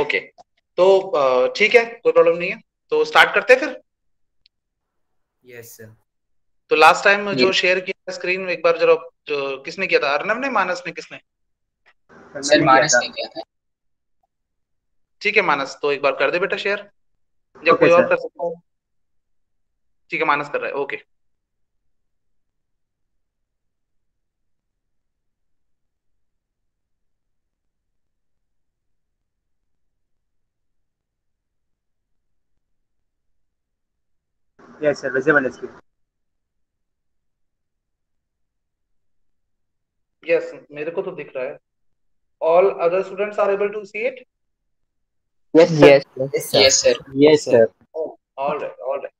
Okay तो ठीक है कोई प्रॉब्लम नहीं है। तो स्टार्ट करते हैं फिर? यस सर तो लास्ट टाइम जो शेयर किया स्क्रीन एक बार जरा जो किसने किया था? अर्नब ने मानस ने किसने? सर मानस ने किया था। ठीक है मानस तो एक बार कर दे बेटा शेयर या कोई और कर सकता है? ठीक है मानस कर रहा है। Okay Yes, sir. Visible screen. Yes, मेरे को तो दिख रहा है. All other students are able to see it? Yes, sir. Yes, yes, sir. Yes, sir. Yes, sir. Oh, all right, all right.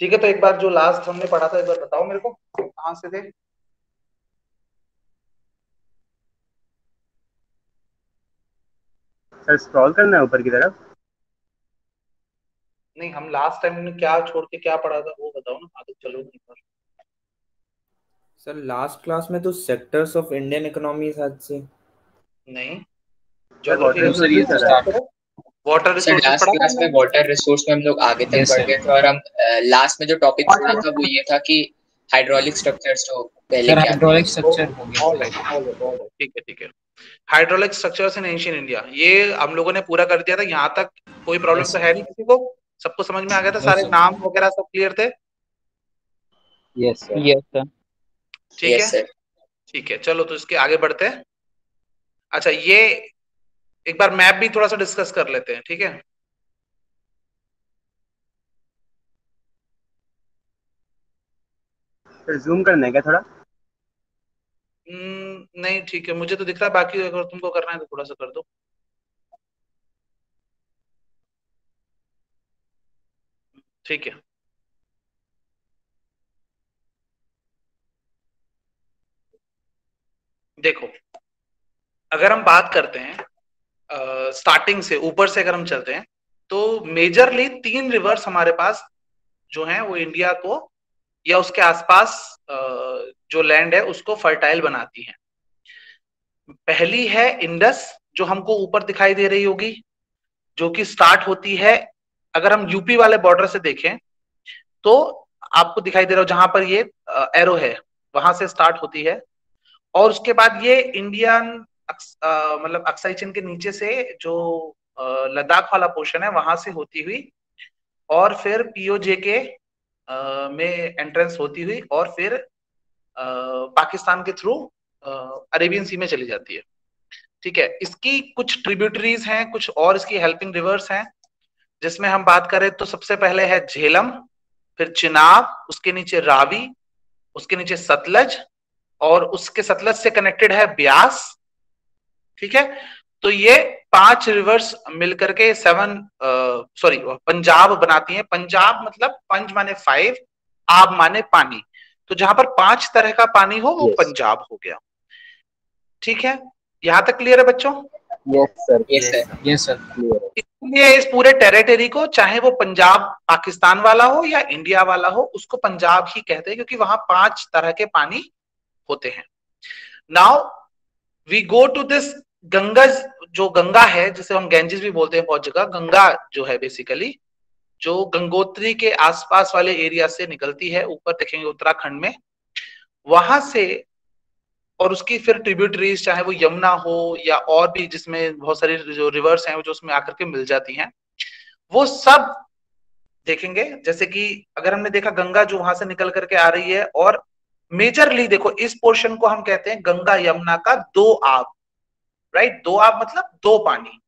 ठीक है तो एक बार जो लास्ट हमने पढ़ा था एक बार बताओ मेरे को कहाँ से थे सर स्क्रॉल करना है ऊपर की तरफ़ नहीं हम लास्ट टाइम ने क्या छोड़ के क्या पढ़ा था वो बताओ ना आगे चलो एक बार सर लास्ट क्लास में तो सेक्टर्स ऑफ़ इंडियन इकोनॉमी शायद से। नहीं। वाटर रिसोर्स लास्ट क्लास में वाटर रिसोर्स में हम लोग आगे तक बढ़ गए थे और हम लास्ट में जो टॉपिक पढ़ा था वो ये था कि हाइड्रोलिक स्ट्रक्चर्स तो पहले क्या हाइड्रोलिक स्ट्रक्चर हो गया। ठीक है ठीक है। Hydraulic structures in ancient India ये हम लोगों ने पूरा कर दिया था यहाँ तक कोई प्रॉब्लम तो है नहीं किसी को। सबको समझ में आ गया था? सारे नाम वगैरह सब क्लियर थे? यस यस सर ठीक है? ठीक है चलो तो इसके आगे बढ़ते हैं। अच्छा ये एक बार मैप भी थोड़ा सा डिस्कस कर लेते हैं ठीक है? जूम करना है क्या थोड़ा? नहीं ठीक है। मुझे तो दिख रहा है बाकी अगर तुमको करना है तो थोड़ा सा कर दो। ठीक है। देखो, अगर हम बात करते हैं स्टार्टिंग से, ऊपर से अगर हम चलते हैं तो मेजरली तीन रिवर्स हमारे पास जो हैं, वो इंडिया को या उसके आसपास जो लैंड है, उसको फर्टाइल बनाती हैं। पहली है इंडस जो हमको ऊपर दिखाई दे रही होगी, जो कि स्टार्ट होती है अगर हम यूपी वाले बॉर्डर से देखें तो आपको दिखाई दे रहा हो जहाँ पर ये एरो है वहाँ से स्टार्ट होती है। और उसके बाद ये इंडियन मतलब अक्साई चीन के नीचे से जो लद्दाख वाला पोर्शन है वहाँ से होती हुई और फिर पीओजे के आ, में एंट्रेंस होती हुई और फिर आ, पाकिस्तान के थ्रू अरेबियन सी में चली जाती है। ठीक है इसकी कुछ ट्रिब्यूटरीज हैं कुछ और इसकी हेल्पिंग रिवर्स हैं जिसमें हम बात करें तो सबसे पहले है झेलम फिर चिनाब उसके नीचे रावी उसके नीचे सतलज और उसके सतलज से कनेक्टेड है ब्यास। ठीक है? तो ये पाँच रिवर्स मिलकर के सेवन सॉरी पंजाब बनाती है। पंजाब मतलब पंज माने फाइव आब माने पानी। तो जहाँ पर पाँच तरह का पानी हो वो yes. पंजाब हो गया। ठीक है? यहाँ तक क्लियर है बच्चों? Yes sir yes sir yes sir इसलिए इस पूरे टेरिटरी को चाहे वो पंजाब पाकिस्तान वाला हो या इंडिया वाला हो उसको पंजाब ही कहते हैं क्योंकि वहाँ पाँच तरह के पानी होते हैं। Now we go to this Ganga जो गंगा है जिसे हम गैंजिस भी बोलते हैं बहुत जगह गंगा जो है बेसिकली जो गंगोत्री के आसपास वाले एरिया से निकलती है ऊपर देखेंगे उत्तराखंड में वहाँ से और उसकी फिर ट्रिब्यूटरीज चाहे वो यमुना हो या और भी जिसमें बहुत सारी जो रिवर्स हैं जो उसमें आकर के मिल जाती हैं वो सब देखेंगे। जैसे कि अगर हमने देखा गंगा जो वहाँ से निकल करके आ रही है और मेजरली देखो इस पोर्शन को हम कहते हैं गंगा यमुना का दो आब राइट दो आब मतलब दो पानी।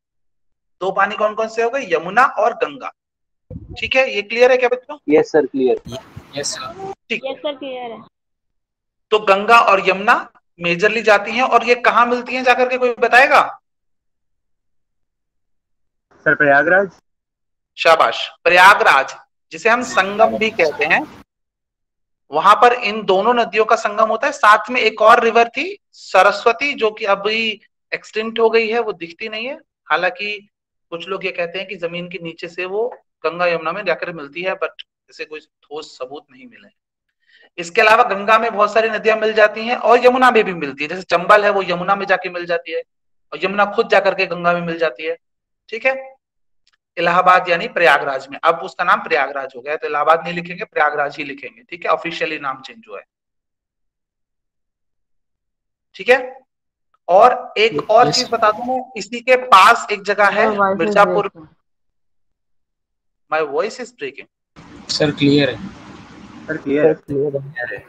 दो पानी कौन कौन से हो गए? यमुना और गंगा। ठीक है? ये क्लियर है क्या बच्चों? Yes sir clear yes sir ठीक। यस सर क्लियर है। तो गंगा और यमुना मेजरली जाती हैं और ये कहाँ मिलती हैं जाकर के कोई बताएगा? सर प्रयागराज। शाबाश। प्रयागराज जिसे हम संगम भी कहते हैं वहाँ पर इन दोनों नदियों का संगम होता है। साथ में एक और रिवर थी सरस्वती जो कि अभी एक्सटिंक्ट हो गई है वो दिखती नहीं है। हालाँकि कुछ लोग ये कहते हैं कि ज़मीन के नीचे से वो गंगा यमुना में जाकर मिलती है बट इसे कोई ठोस सबूत नहीं मिले। इसके अलावा गंगा में बहुत सारी नदियाँ मिल जाती हैं और यमुना में भी मिलती है। जैसे चंबल है वो यमुना में जाके मिल जाती है और यमुना खुद जाकर के गंगा में मिल जाती है। ठीक है? इलाहाबाद यानी प्रयागराज में। अब उसका नाम प्रयागराज हो गया तो इलाहाबाद नहीं लिखेंगे प्रयागराज ही लिखेंगे। ठीक है? ऑफिशियली नाम चेंज हुआ है। ठीक है? और एक और चीज़ बता दू इसी के पास एक जगह है Mirzapur. My voice is breaking sir clear है। सर क्लियर है।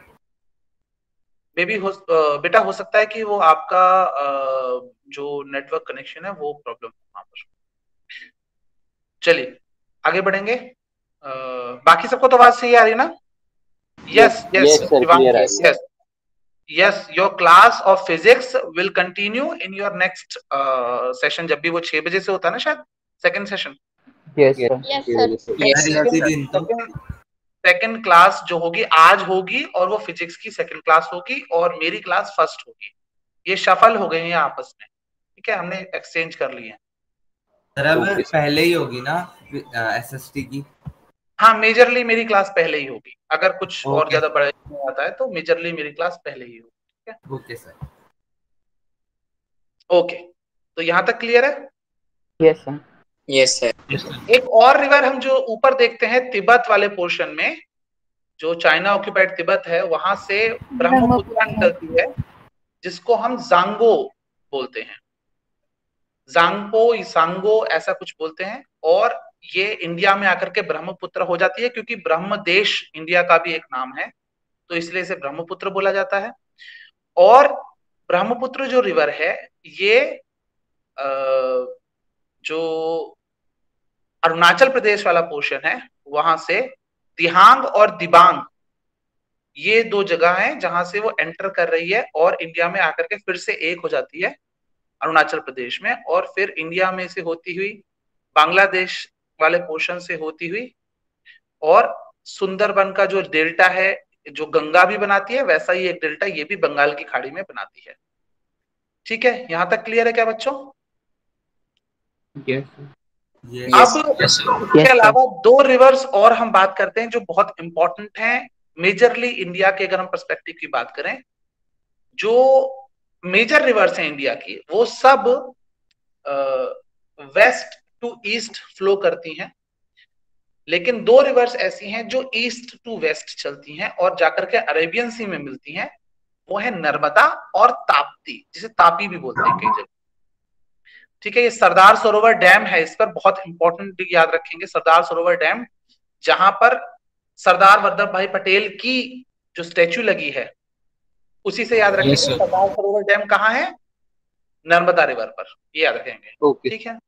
मे बी हो। बेटा हो सकता है कि वो आपका जो नेटवर्क कनेक्शन है वो प्रॉब्लम वहाँ पर। चलिए आगे बढ़ेंगे। बाकी सबको तो आवाज़ सही आ रही है ना? Yes yes yes yes your class of physics will continue in your next uh, session जब भी वो छह बजे से होता है ना शायद? सेकंड सेशन सेकंड क्लास जो होगी आज होगी और वो फिजिक्स की सेकंड क्लास होगी और मेरी क्लास फ़र्स्ट होगी। ये शफल हो गए हैं आपस में। ठीक है हमने एक्सचेंज कर लिए पहले ही होगी ना एसएसटी की? हाँ मेजरली मेरी क्लास पहले ही होगी। अगर कुछ okay. और ज़्यादा बड़ा आता है तो मेजरली मेरी क्लास पहले ही होगी। ठीक है? ओके सर ओके तो यहाँ तक क्लियर है? Yes yes, sir yes sir एक और रिवर हम जो ऊपर देखते हैं तिब्बत वाले पोर्शन में जो चाइना ऑक्यूपाइड तिब्बत है वहाँ से ब्रह्मपुत्र निकलती है जिसको हम जांगो बोलते हैं। जांगपो सांगो ऐसा कुछ बोलते हैं और ये इंडिया में आकर के ब्रह्मपुत्र हो जाती है क्योंकि ब्रह्म देश इंडिया का भी एक नाम है तो इसलिए इसे ब्रह्मपुत्र बोला जाता है। और ब्रह्मपुत्र जो रिवर है ये जो अरुणाचल प्रदेश वाला पोर्शन है, वहाँ से दिहांग और दिबांग, ये दो जगह हैं जहाँ से वो एंटर कर रही है और इंडिया में आकर के फिर से एक हो जाती है अरुणाचल प्रदेश में और फिर इंडिया में से होती हुई, बांग्लादेश वाले पोर्शन से होती हुई और सुंदरबन का जो डेल्टा है, जो गंगा भी बनाती है, वैसा ही एक डेल्टा ये भी बंगाल की खाड़ी में बनाती है। ठीक है, यहाँ तक क्लियर है क्या बच्चों? Yes. अब इसके अलावा दो रिवर्स और हम बात करते हैं जो बहुत इंपॉर्टेंट हैं मेजरली इंडिया के अगर हम परस्पेक्टिव की बात करें जो मेजर रिवर्स हैं इंडिया की वो सब वेस्ट टू ईस्ट फ्लो करती हैं लेकिन दो रिवर्स ऐसी हैं जो ईस्ट टू वेस्ट चलती हैं और जाकर के अरेबियन सी में मिलती हैं वो है नर्मदा और ताप्ती जिसे तापी भी बोलते हैं कई जगह। ठीक है ये सरदार सरोवर डैम है इस पर बहुत इंपॉर्टेंट याद रखेंगे सरदार सरोवर डैम जहाँ पर सरदार वल्लभ भाई पटेल की जो स्टेच्यू लगी है उसी से याद रखेंगे सरदार सरोवर डैम कहाँ है? नर्मदा रिवर पर ये याद रखेंगे ठीक है?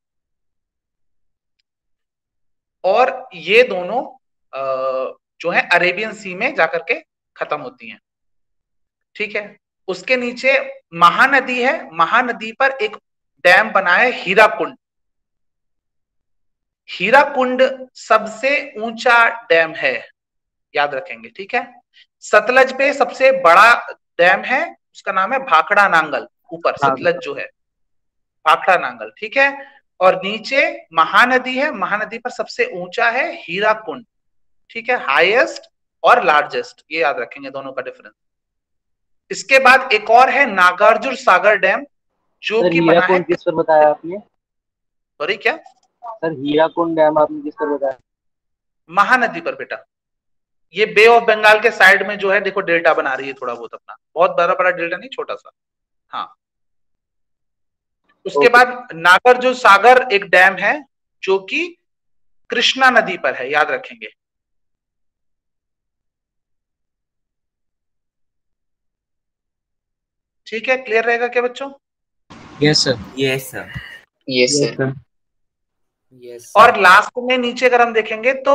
और ये दोनों जो है अरेबियन सी में जाकर के खत्म होती हैं ठीक है? उसके नीचे महानदी है महानदी पर एक डैम बना है हीरा कुंड हीरा कुंड सबसे ऊँचा डैम है याद रखेंगे ठीक है? सतलज पे सबसे बड़ा डैम है उसका नाम है भाखड़ा नांगल ऊपर सतलज जो है भाखड़ा नांगल ठीक है? और नीचे महानदी है महानदी पर सबसे ऊँचा है हीरा कुंड ठीक है? हाईएस्ट और लार्जेस्ट ये याद रखेंगे दोनों का डिफरेंस इसके बाद एक और है नागार्जुन सागर डैम जो कि है किस पर बताया आपने? सॉरी क्या? सर हीरा कुंड डैम आपने किस पर बताया? महानदी पर बेटा। ये बे ऑफ़ बंगाल के साइड में जो है देखो डेल्टा बना रही है थोड़ा बहुत अपना। बहुत बड़ा बड़ा डेल्टा नहीं छोटा सा हाँ। उसके बाद नागर जो सागर एक डैम है जो कि कृष्णा नदी पर है याद रखेंगे। ठीक है? क्लियर रहेगा क्या बच्चों? Yes sir yes sir yes sir yes और लास्ट में नीचे अगर हम देखेंगे तो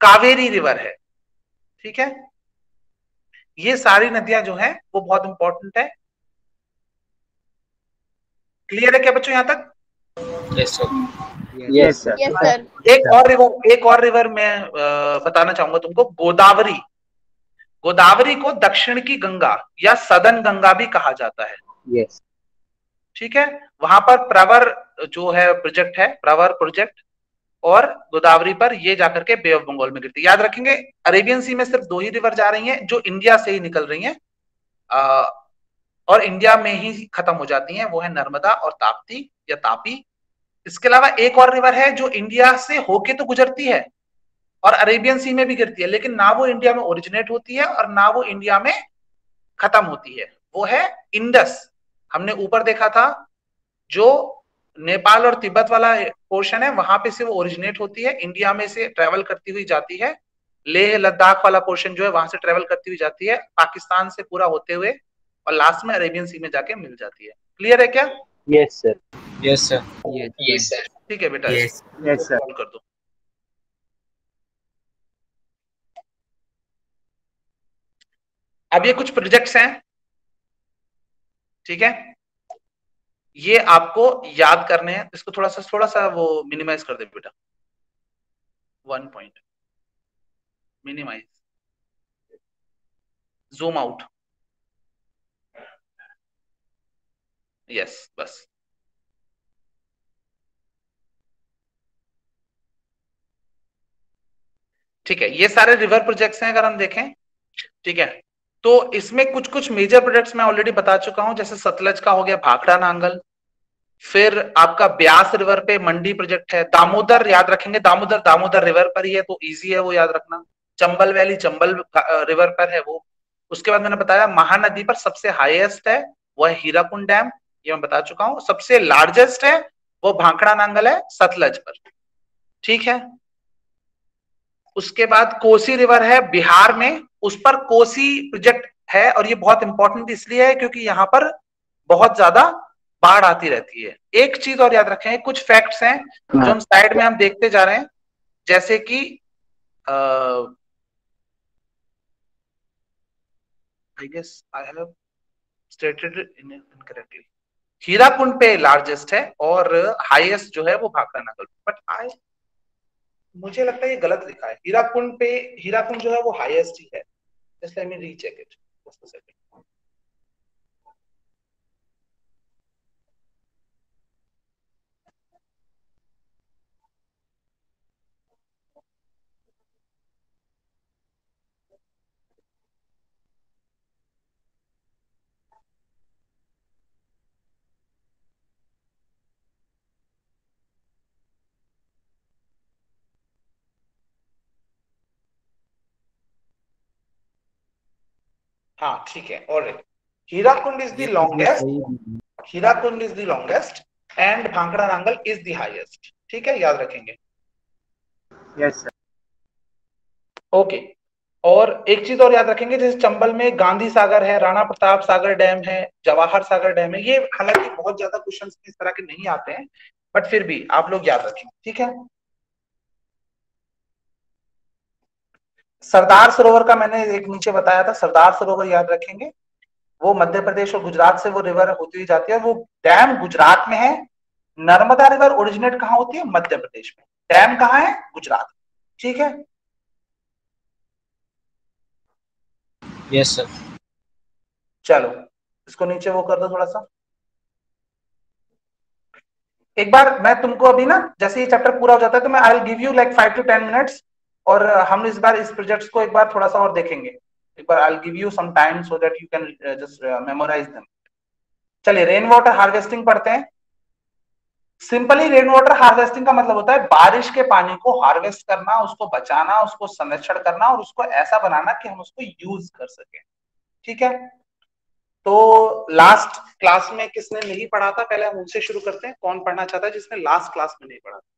कावेरी रिवर है। ठीक है? ये सारी नदियाँ जो हैं वो बहुत इंपॉर्टेंट है। क्लियर है क्या बच्चों यहाँ तक? यस सर यस सर एक और रिवर एक और रिवर मैं बताना चाहूँगा तुमको। गोदावरी। गोदावरी को दक्षिण की गंगा या सदन गंगा भी कहा जाता है। यस ठीक है? वहाँ पर प्रवर जो है प्रोजेक्ट है, प्रवर प्रोजेक्ट और गोदावरी पर ये जाकर के बे ऑफ़ बंगाल में गिरती। याद रखेंगे अरेबियन सी में सिर्फ़ दो ही रिवर जा रही हैं, जो इंडिया से ही निकल रही हैं। और इंडिया में ही खत्म हो जाती हैं, वो है नर्मदा और ताप्ती या तापी। इसके अलावा एक और रिवर है, जो इंडिया से होके तो गुजरती है, और अरेबियन सी में भी गिरती है, लेकिन ना वो इंडिया में ओरिजिनेट होती है, और ना वो इंडिया में खत्म होती है। वो है इंडस हमने ऊपर देखा था जो नेपाल और तिब्बत वाला पोर्शन है वहाँ पे से वो ओरिजिनेट होती है। इंडिया में से ट्रेवल करती हुई जाती है। लेह लद्दाख वाला पोर्शन जो है वहाँ से ट्रेवल करती हुई जाती है। पाकिस्तान से पूरा होते हुए और लास्ट में अरेबियन सी में जाके मिल जाती है। क्लियर है क्या? Yes sir yes sir yes sir ठीक है बेटा। यस यस सर कर दो। अब ये कुछ प्रोजेक्ट्स हैं। ठीक है? ये आपको याद करने हैं। इसको थोड़ा सा थोड़ा सा वो मिनिमाइज कर दे बेटा। One point minimise zoom out yes बस। ठीक है, ये सारे रिवर प्रोजेक्ट्स हैं अगर हम देखें। ठीक है? तो इसमें कुछ कुछ मेजर प्रोजेक्ट्स मैं ऑलरेडी बता चुका हूँ, जैसे सतलज का हो गया, भाखड़ा नांगल। फिर आपका ब्यास रिवर पे मंडी प्रोजेक्ट है, दामोदर याद रखेंगे, दामोदर दामोदर रिवर पर ही है तो इजी है वो याद रखना। चंबल वैली चंबल रिवर पर है वो। उसके बाद मैंने बताया, महानदी पर सबसे हाईएस्ट है, वो है हीराकुंड डैम ये मैं बता चुका हूँ। सबसे लार्जेस्ट है, वो भाखड़ा नांगल है, सतलज पर। ठीक है? उसके बाद कोसी रिवर है बिहार में, उस पर कोसी प्रोजेक्ट है और ये बहुत इंपॉर्टेंट इसलिए है क्योंकि यहाँ पर बहुत ज़्यादा बाढ़ आती रहती है। एक चीज़ और याद रखें, कुछ फैक्ट्स हैं जो हम साइड में हम देखते जा रहे हैं। जैसे कि I guess I have stated incorrectly Hirakud पे लार्जेस्ट है और हाईएस्ट जो है वो भाखड़ा नगर बट आई मुझे लगता है ये गलत लिखा है। हीराकुंड पे, हीराकुंड जो है वो हाईएस्ट ही है। Just let me recheck it हाँ ठीक है और Hirakud is the longest Hirakud is the longest and bhangra Nangal is the highest ठीक है याद रखेंगे। यस सर ओके और एक चीज़ और याद रखेंगे जैसे चंबल में गांधी सागर है राणा प्रताप सागर डैम है जवाहर सागर डैम है ये हालाँकि बहुत ज़्यादा क्वेश्चन इस तरह के नहीं आते हैं बट फिर भी आप लोग याद रखें ठीक है? सरदार सरोवर का मैंने एक नीचे बताया था सरदार सरोवर याद रखेंगे। वो मध्य प्रदेश और गुजरात से वो रिवर होती हुई जाती है। वो डैम गुजरात में है। नर्मदा रिवर ओरिजिनेट कहाँ होती है? मध्य प्रदेश में। डैम कहाँ है? गुजरात। ठीक है? यस सर चलो इसको नीचे वो कर दो थोड़ा सा एक बार मैं तुमको अभी ना जैसे ये चैप्टर पूरा हो जाता है तो मैं I will give you like five to ten minutes और हम इस बार इस प्रोजेक्ट्स को एक बार थोड़ा सा और देखेंगे। एक बार I give you some time so that you can just memorise them चलिए रेन वाटर हार्वेस्टिंग पढ़ते हैं। सिंपली रेन वाटर हार्वेस्टिंग का मतलब होता है बारिश के पानी को हार्वेस्ट करना, उसको बचाना, उसको संरक्षण करना और उसको ऐसा बनाना कि हम उसको यूज़ कर सके। ठीक है? तो लास्ट क्लास में किसने नहीं पढ़ा था? पहले हम उनसे शुरू करते हैं। कौन पढ़ना चाहता है जिसने लास्ट क्लास में नहीं पढ़ा था?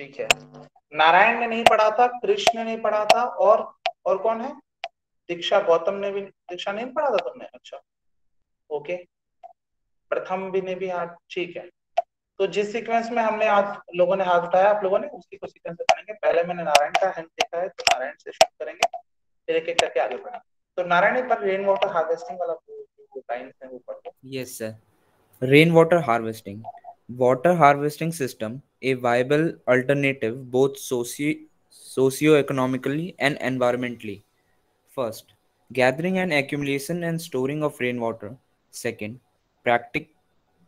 ठीक है। नारायण ने नहीं पढ़ा था, कृष्ण ने नहीं पढ़ा था, और और कौन है? दीक्षा, गौतम ने भी, दीक्षा नहीं पढ़ा था तुमने? अच्छा। ओके। प्रथम भी ने भी हाथ ठीक है। तो जिस सीक्वेंस में हमने आप लोगों ने हाथ उठाया, आप लोगों ने उसी को सीक्वेंस पढ़ेंगे। पहले मैंने नारायण का हैंड देखा है तो नारायण से शुरू करेंगे, फिर एक एक करके आगे बढ़ा तो नारायण पर रेन वाटर हार्वेस्टिंग वाला लाइन है पढ़ो yes sir rain water harvesting water harvesting system a viable alternative both soci socio-economically and environmentally. First, gathering and accumulation and storing of rainwater. Second, practic-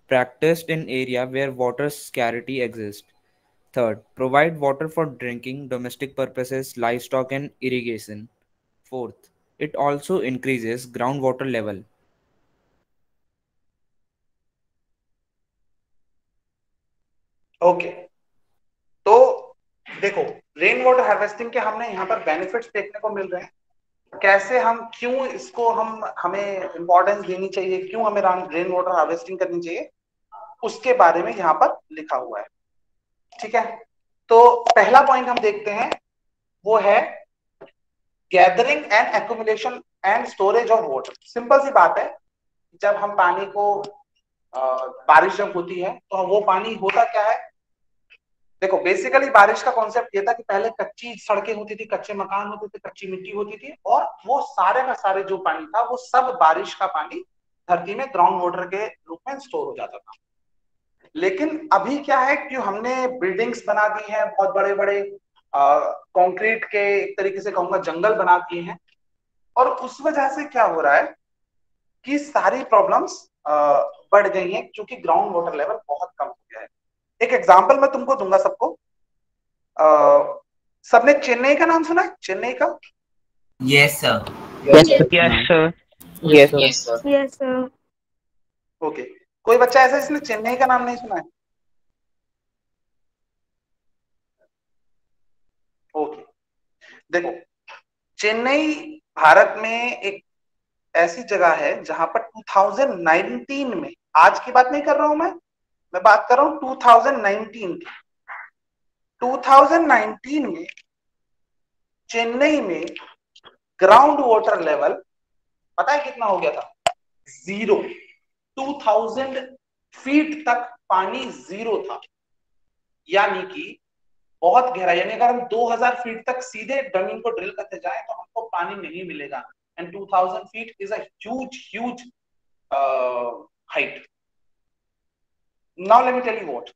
practiced in area where water scarcity exists. Third, provide water for drinking, domestic purposes, livestock, and irrigation. Fourth, it also increases groundwater level. Okay तो देखो rain water harvesting के हमने यहाँ पर benefits देखने को मिल रहे हैं। कैसे हम, क्यों इसको हम, हमें इंपॉर्टेंस देनी चाहिए, क्यों हमें रेन वाटर हार्वेस्टिंग करनी चाहिए, उसके बारे में यहाँ पर लिखा हुआ है। ठीक है? तो पहला पॉइंट हम देखते हैं, वो है gathering and accumulation and storage of water simple सी बात है, जब हम पानी को बारिश जब होती है तो वो पानी होता क्या है? देखो बेसिकली बारिश का कॉन्सेप्ट ये था कि पहले कच्ची सड़कें होती थी, कच्चे मकान होते थे, कच्ची मिट्टी होती थी, और वो सारे का सारे जो पानी था, वो सब बारिश का पानी धरती में ग्राउंड वाटर के रूप में स्टोर हो जाता था। लेकिन अभी क्या है कि हमने बिल्डिंग्स बना दी है, बहुत बड़े बड़े कंक्रीट के एक तरीके से कहूँगा जंगल बना दिए हैं, और उस वजह से क्या हो रहा है कि सारी प्रॉब्लम्स बढ़ गई हैं, क्योंकि ग्राउंड वाटर लेवल बहुत कम एक एग्जांपल मैं तुमको दूँगा सबको। सबने चेन्नई का नाम सुना है? चेन्नई का? Yes sir yes sir sir yes sir okay कोई बच्चा ऐसा जिसने चेन्नई का नाम नहीं सुना है? ओके देखो चेन्नई भारत में एक ऐसी जगह है जहाँ पर 2019 में आज की बात नहीं कर रहा हूँ मैं मैं बात कर रहा हूँ 2019 की। 2019 में चेन्नई में ग्राउंड वाटर लेवल पता है कितना हो गया था? ज़ीरो 2000 फीट तक पानी ज़ीरो था। यानी कि बहुत गहरा यानी अगर हम 2000 फीट तक सीधे ज़मीन को ड्रिल करते जाए तो हमको पानी नहीं मिलेगा। And 2000 feet is a huge huge height now let me tell you what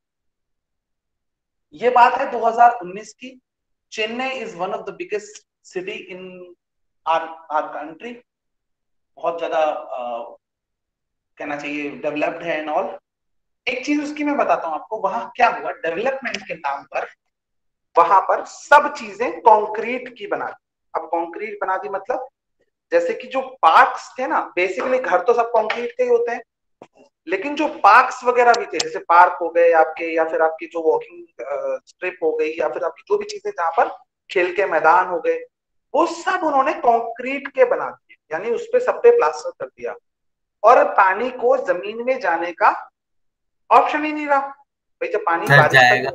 ये बात है 2019 की। Chennai is one of the biggest city in our our country बहुत ज़्यादा कहना चाहिए डेवलप्ड है एंड ऑल एक चीज़ उसकी मैं बताता हूँ आपको। वहाँ क्या हुआ? डेवलपमेंट के नाम पर, वहाँ पर सब चीज़ें कंक्रीट की बना दी। अब कंक्रीट बना दी मतलब जैसे कि जो पार्क्स थे ना बेसिकली घर तो सब कंक्रीट के ही होते हैं। लेकिन जो पार्क्स वगैरह भी थे जैसे पार्क हो गए आपके या फिर आपकी जो वॉकिंग स्ट्रिप हो गई या फिर आपकी जो भी चीज़ें जहाँ पर खेल के मैदान हो गए वो सब उन्होंने कंक्रीट के बना दिए यानी उस पर सब पे प्लास्टर कर दिया। और पानी को ज़मीन में जाने का ऑप्शन ही नहीं रहा। भाई जब पानी बारिश जाएगा।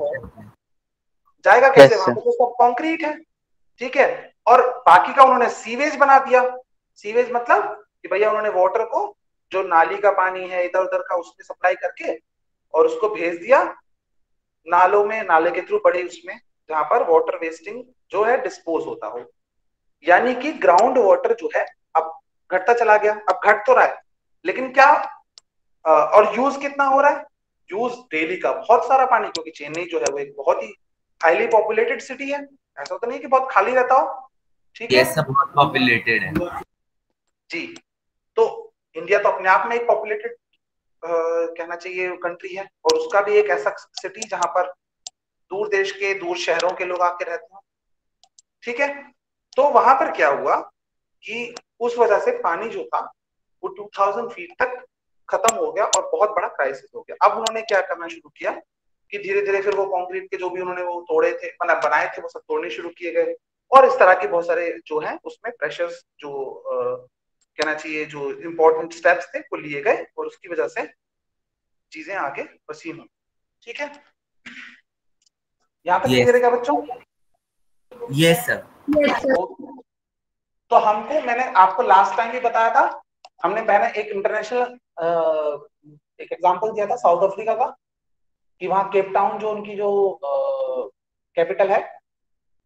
जाएगा कैसे? वहाँ पर तो सब कंक्रीट है ठीक है? और बाकी का उन्होंने सीवेज बना दिया। सीवेज मतलब कि भैया उन्होंने वाटर को जो नाली का पानी है इधर उधर का उसमें सप्लाई करके और उसको भेज दिया नालों में नाले के थ्रू बड़े उसमें जहाँ पर वाटर वेस्टिंग जो है डिस्पोज होता हो। यानी कि ग्राउंड वाटर जो है अब घटता चला गया अब घट तो रहा है लेकिन क्या और यूज़ कितना हो रहा है? यूज़ डेली का बहुत सारा पानी क्योंकि चेन्नई जो है वो एक बहुत ही हाईली पॉपुलेटेड सिटी है। ऐसा तो नहीं कि बहुत खाली रहता हो ठीक है? सब बहुत पॉपुलेटेड है। जी तो इंडिया तो अपने आप में एक पॉपुलेटेड कहना चाहिए कंट्री है और उसका भी एक ऐसा सिटी जहाँ पर दूर देश के, दूर शहरों के लोग आके रहते हैं। ठीक है? तो वहाँ पर क्या हुआ कि उस वजह से पानी जो था, वो 2000 फीट तक खत्म हो गया और बहुत बड़ा क्राइसिस हो गया। अब उन्होंने क्या करना शुरू किया कि धीरे धीरे फिर वो कंक्रीट के जो भी उन्होंने वो तोड़े थे मतलब बनाए थे, वो सब तोड़ने शुरू किए गए। और इस तरह के बहुत सारे जो है, उसमें प्रेशर्स जो कहना चाहिए जो इम्पोर्टेंट स्टेप्स थे वो लिए गए और उसकी वजह से चीज़ें आगे वसीम हुई। ठीक है? यहाँ तक Yes. क्लियर है बच्चों? यस सर तो हमको मैंने आपको लास्ट टाइम भी बताया था हमने पहले एक इंटरनेशनल एक एग्जांपल दिया था साउथ अफ्रीका का कि वहाँ केप टाउन जो उनकी जो कैपिटल है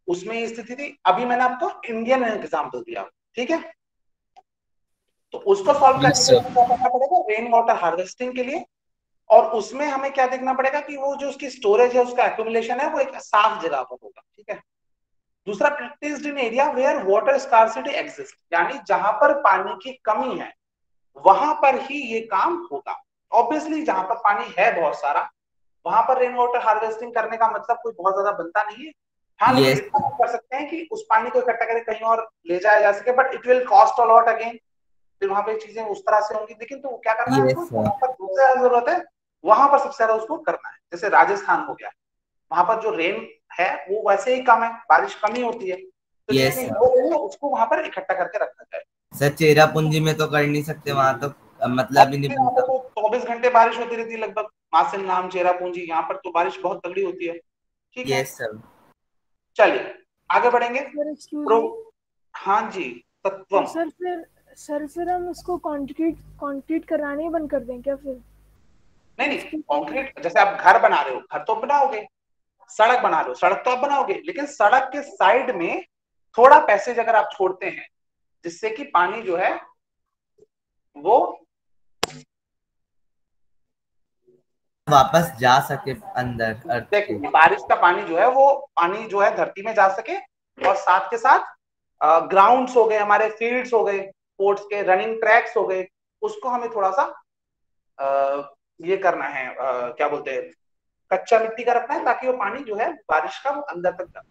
उसमें स्थिति थी। अभी मैंने आपको इंडियन एग्जांपल दिया। ठीक है? तो उसको सॉल्व करने के लिए क्या करना पड़ेगा? रेन वाटर हार्वेस्टिंग के लिए। और उसमें हमें क्या देखना पड़ेगा कि वो जो उसकी स्टोरेज है उसका एक्यूमुलेशन है वो एक साफ़ जगह पर होगा ठीक है? दूसरा practice in area where water scarcity exist यानी जहाँ पर पानी की कमी है वहाँ पर ही ये काम होगा। ऑब्वियसली जहाँ पर पानी है बहुत सारा वहाँ पर रेन वाटर हार्वेस्टिंग करने का मतलब कोई बहुत ज़्यादा बनता नहीं है। हाँ yes. कर सकते हैं कि उस पानी को इकट्ठा करके कहीं और ले जाया जा सके but it will cost a lot again फिर वहाँ पे चीज़ें उस तरह से होंगी। लेकिन तो क्या करना है वहाँ सबसे ज़्यादा ज़रूरत है वहाँ पर सबसे ज़्यादा उसको करना है। जैसे राजस्थान हो गया वहाँ पर जो रेन है वो वैसे ही कम है बारिश कम ही होती है। तो yes, उसको वहाँ पर इकट्ठा करके रखा जाए। सर चेरा पूंजी में तो कर नहीं सकते वहाँ तो मतलब ही नहीं बनता। तो चौबीस घंटे बारिश होती रहती है लगभग। मासिन नाम चेरा पूंजी यहाँ पर तो बारिश बहुत तगड़ी होती है। ठीक है? सर चलिए आगे बढ़ेंगे। हाँ जी तत्व तो सर फिर सर फिर हम उसको कंक्रीट कंक्रीट कराने ही बंद कर दें क्या फिर? नहीं नहीं कंक्रीट जैसे आप घर बना रहे हो घर तो बनाओगे सड़क बना रहे हो सड़क तो आप बनाओगे लेकिन सड़क के साइड में थोड़ा पैसेज अगर आप छोड़ते हैं जिससे कि पानी जो है वो वापस जा सके अंदर देखिए बारिश का पानी जो है वो पानी जो है धरती में जा सके और साथ के साथ ग्राउंड्स हो गए हमारे फील्ड्स हो गए स्पोर्ट्स के रनिंग ट्रैक्स हो गए उसको हमें थोड़ा सा आ, ये करना है आ, क्या बोलते हैं कच्चा मिट्टी का रखना है ताकि वो पानी जो है बारिश का वो अंदर तक जाए।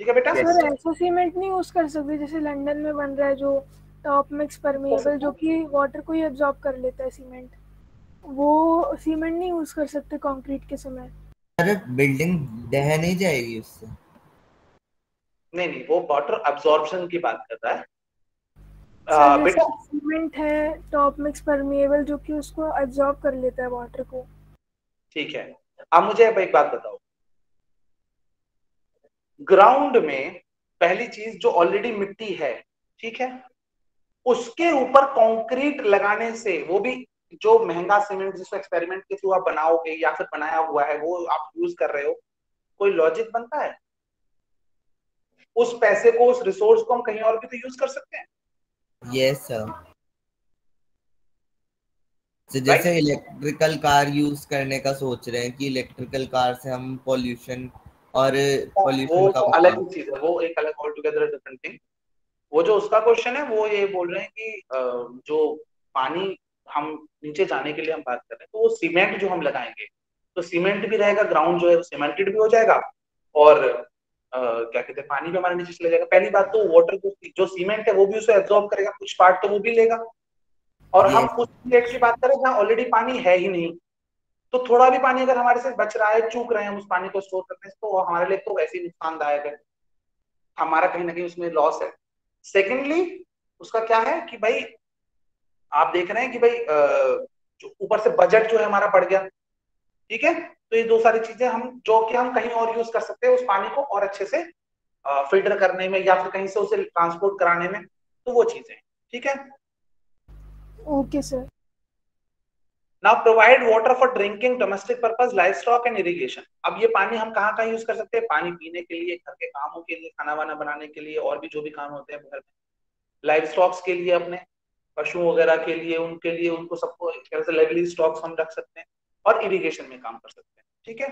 ठीक है बेटा? सर ऐसा सीमेंट नहीं यूज़ कर सकते जैसे लंदन में बन रहा है जो टॉप मिक्स परमेबल जो कि वाटर को ही एब्जॉर्ब कर लेता है सीमेंट वो सीमेंट नहीं यूज़ कर सकते कंक्रीट के समय। अरे बिल्डिंग ढह नहीं जाएगी उससे। नहीं नहीं वो वाटर अब्जॉर्प्शन की बात कर रहा है। सीमेंट है टॉप मिक्स जो कि उसको एब्जॉर्ब कर लेता है वाटर को। ठीक है। अब मुझे अब एक बात बताओ। ग्राउंड में पहली चीज़ जो ऑलरेडी मिट्टी है ठीक है? उसके ऊपर कंक्रीट लगाने से वो भी जो महँगा सीमेंट जिसको एक्सपेरिमेंट के थ्रू आप बनाओगे या फिर बनाया हुआ है वो आप यूज़ कर रहे हो कोई लॉजिक बनता है? उस पैसे को उस रिसोर्स को हम कहीं और भी तो यूज़ कर सकते हैं? यस सर तो जैसे इलेक्ट्रिकल कार यूज़ करने का सोच रहे हैं कि इलेक्ट्रिकल कार से हम पॉल्यूशन और पॉल्यूशन का तो अलग चीज़ है वो एक अलग ऑल टुगेदर डिफरेंट थिंग वो जो उसका क्वेश्चन है वो ये बोल रहे हैं कि जो पानी हम नीचे जाने के लिए हम बात कर रहे हैं तो वो सीमेंट जो हम लगाएँगे तो सीमेंट भी रहेगा ग्राउंड जो है वो सीमेंटेड भी हो जाएगा और क्या कहते हैं पानी भी हमारे नीचे चले जाएगा। पहली बात तो वाटर को जो सीमेंट है वो भी उसे एब्जॉर्ब करेगा कुछ पार्ट तो वो भी लेगा। और हम उस प्लेट की बात करें जहाँ ऑलरेडी पानी है ही नहीं तो थोड़ा भी पानी अगर हमारे से बच रहा है चूक रहे हैं उस पानी को स्टोर करने से तो हमारे लिए तो वैसे ही नुकसानदायक है। हमारा कहीं ना कहीं उसमें लॉस है। सेकेंडली उसका क्या है कि भाई आप देख रहे हैं कि भाई जो ऊपर से बजट जो है हमारा बढ़ गया। ठीक है? तो ये दो सारी चीज़ें हम जो कि हम कहीं और यूज़ कर सकते हैं उस पानी को और अच्छे से फ़िल्टर करने में या फिर कहीं से उसे ट्रांसपोर्ट कराने में तो वो चीज़ें ठीक है? Okay sir now provide water for drinking domestic purpose life stock and irrigation अब ये पानी हम कहाँ कहाँ यूज़ कर सकते हैं? पानी पीने के लिए घर के कामों के लिए खाना वाना बनाने के लिए और भी जो भी काम होते हैं घर में। लाइफ स्टॉक्स के लिए अपने पशु वगैरह के लिए उनके लिए उनको सबको लेवली स्टॉक्स हम रख सकते हैं। और इरिगेशन में काम कर सकते हैं ठीक है?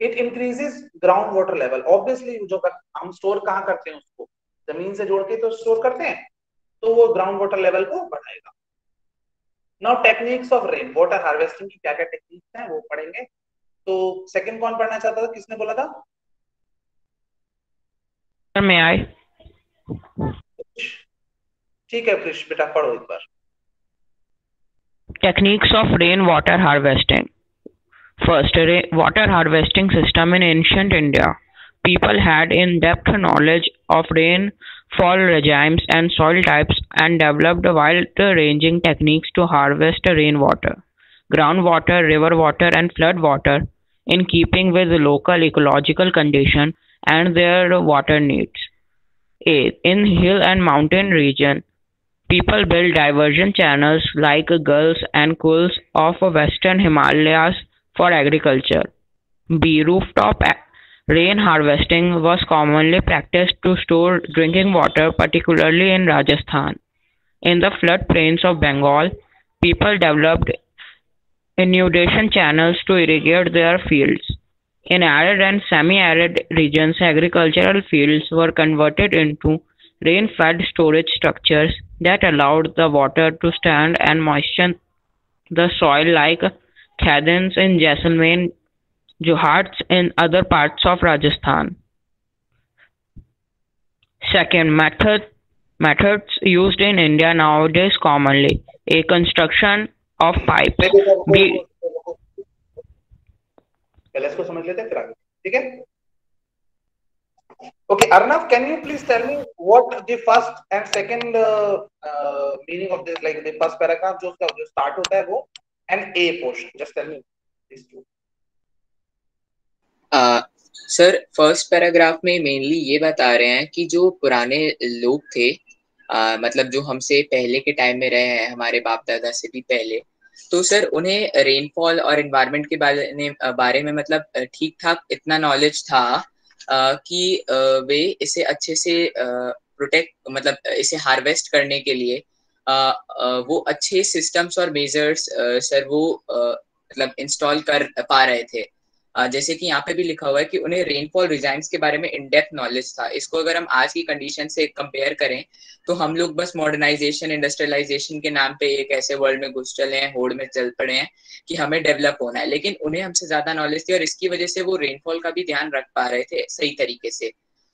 It increases ground water level obviously जो कर, हम स्टोर कहाँ करते हैं उसको? ज़मीन से जोड़ के तो स्टोर करते हैं तो वो ग्राउंड वाटर लेवल को बढ़ाएगा। Now techniques of rain water harvesting की क्या क्या टेक्निक्स हैं वो पढ़ेंगे। तो सेकंड कौन पढ़ना चाहता था? किसने बोला था? मैं आई ठीक है कृष बेटा पढ़ो एक बार। Techniques of rainwater harvesting. First, water harvesting system in ancient India. People had in-depth knowledge of rainfall regimes and soil types and developed wide-ranging techniques to harvest rainwater, groundwater, river water, and flood water in keeping with local ecological condition and their water needs. 8. In hill and mountain region, People build diversion channels like gulls and Kuls of western Himalayas for agriculture. B. Rooftop rain harvesting was commonly practiced to store drinking water, particularly in Rajasthan. In the floodplains of Bengal, people developed inundation channels to irrigate their fields. In arid and semi-arid regions, agricultural fields were converted into rain-fed storage structures that allowed the water to stand and moisten the soil like khadans in Jaisalmer, Jorhats in other parts of Rajasthan. Second, method methods used in India nowadays commonly a construction of pipes. Be, पहले इसको समझ लेते हैं फिर आगे ठीक है Okay, Arnav, can you please tell me what the first and second uh, uh, meaning of this, like the first paragraph जो उसका जो start होता है वो and A portion. Just tell me these two. Uh, sir first paragraph में mainly ये बता रहे हैं कि जो पुराने लोग थे uh, मतलब जो हमसे पहले के टाइम में रहे हैं हमारे बाप दादा से भी पहले तो सर उन्हें रेनफॉल और इन्वायरमेंट के बारे में बारे में मतलब ठीक ठाक इतना नॉलेज था कि वे इसे अच्छे से प्रोटेक्ट मतलब इसे हार्वेस्ट करने के लिए वो अच्छे सिस्टम्स और मेजर्स सर वो मतलब इंस्टॉल कर पा रहे थे। जैसे कि यहाँ पे भी लिखा हुआ है कि उन्हें रेनफॉल रिजाइम्स के बारे में इनडेप्थ नॉलेज था। इसको अगर हम आज की कंडीशन से कंपेयर करें तो हम लोग बस मॉडर्नाइजेशन इंडस्ट्रियलाइजेशन के नाम पे एक ऐसे वर्ल्ड में घुस चले हैं, होड़ में चल पड़े हैं कि हमें डेवलप होना है। लेकिन उन्हें हमसे ज़्यादा नॉलेज थी और इसकी वजह से वो रेनफॉल का भी ध्यान रख पा रहे थे सही तरीके से।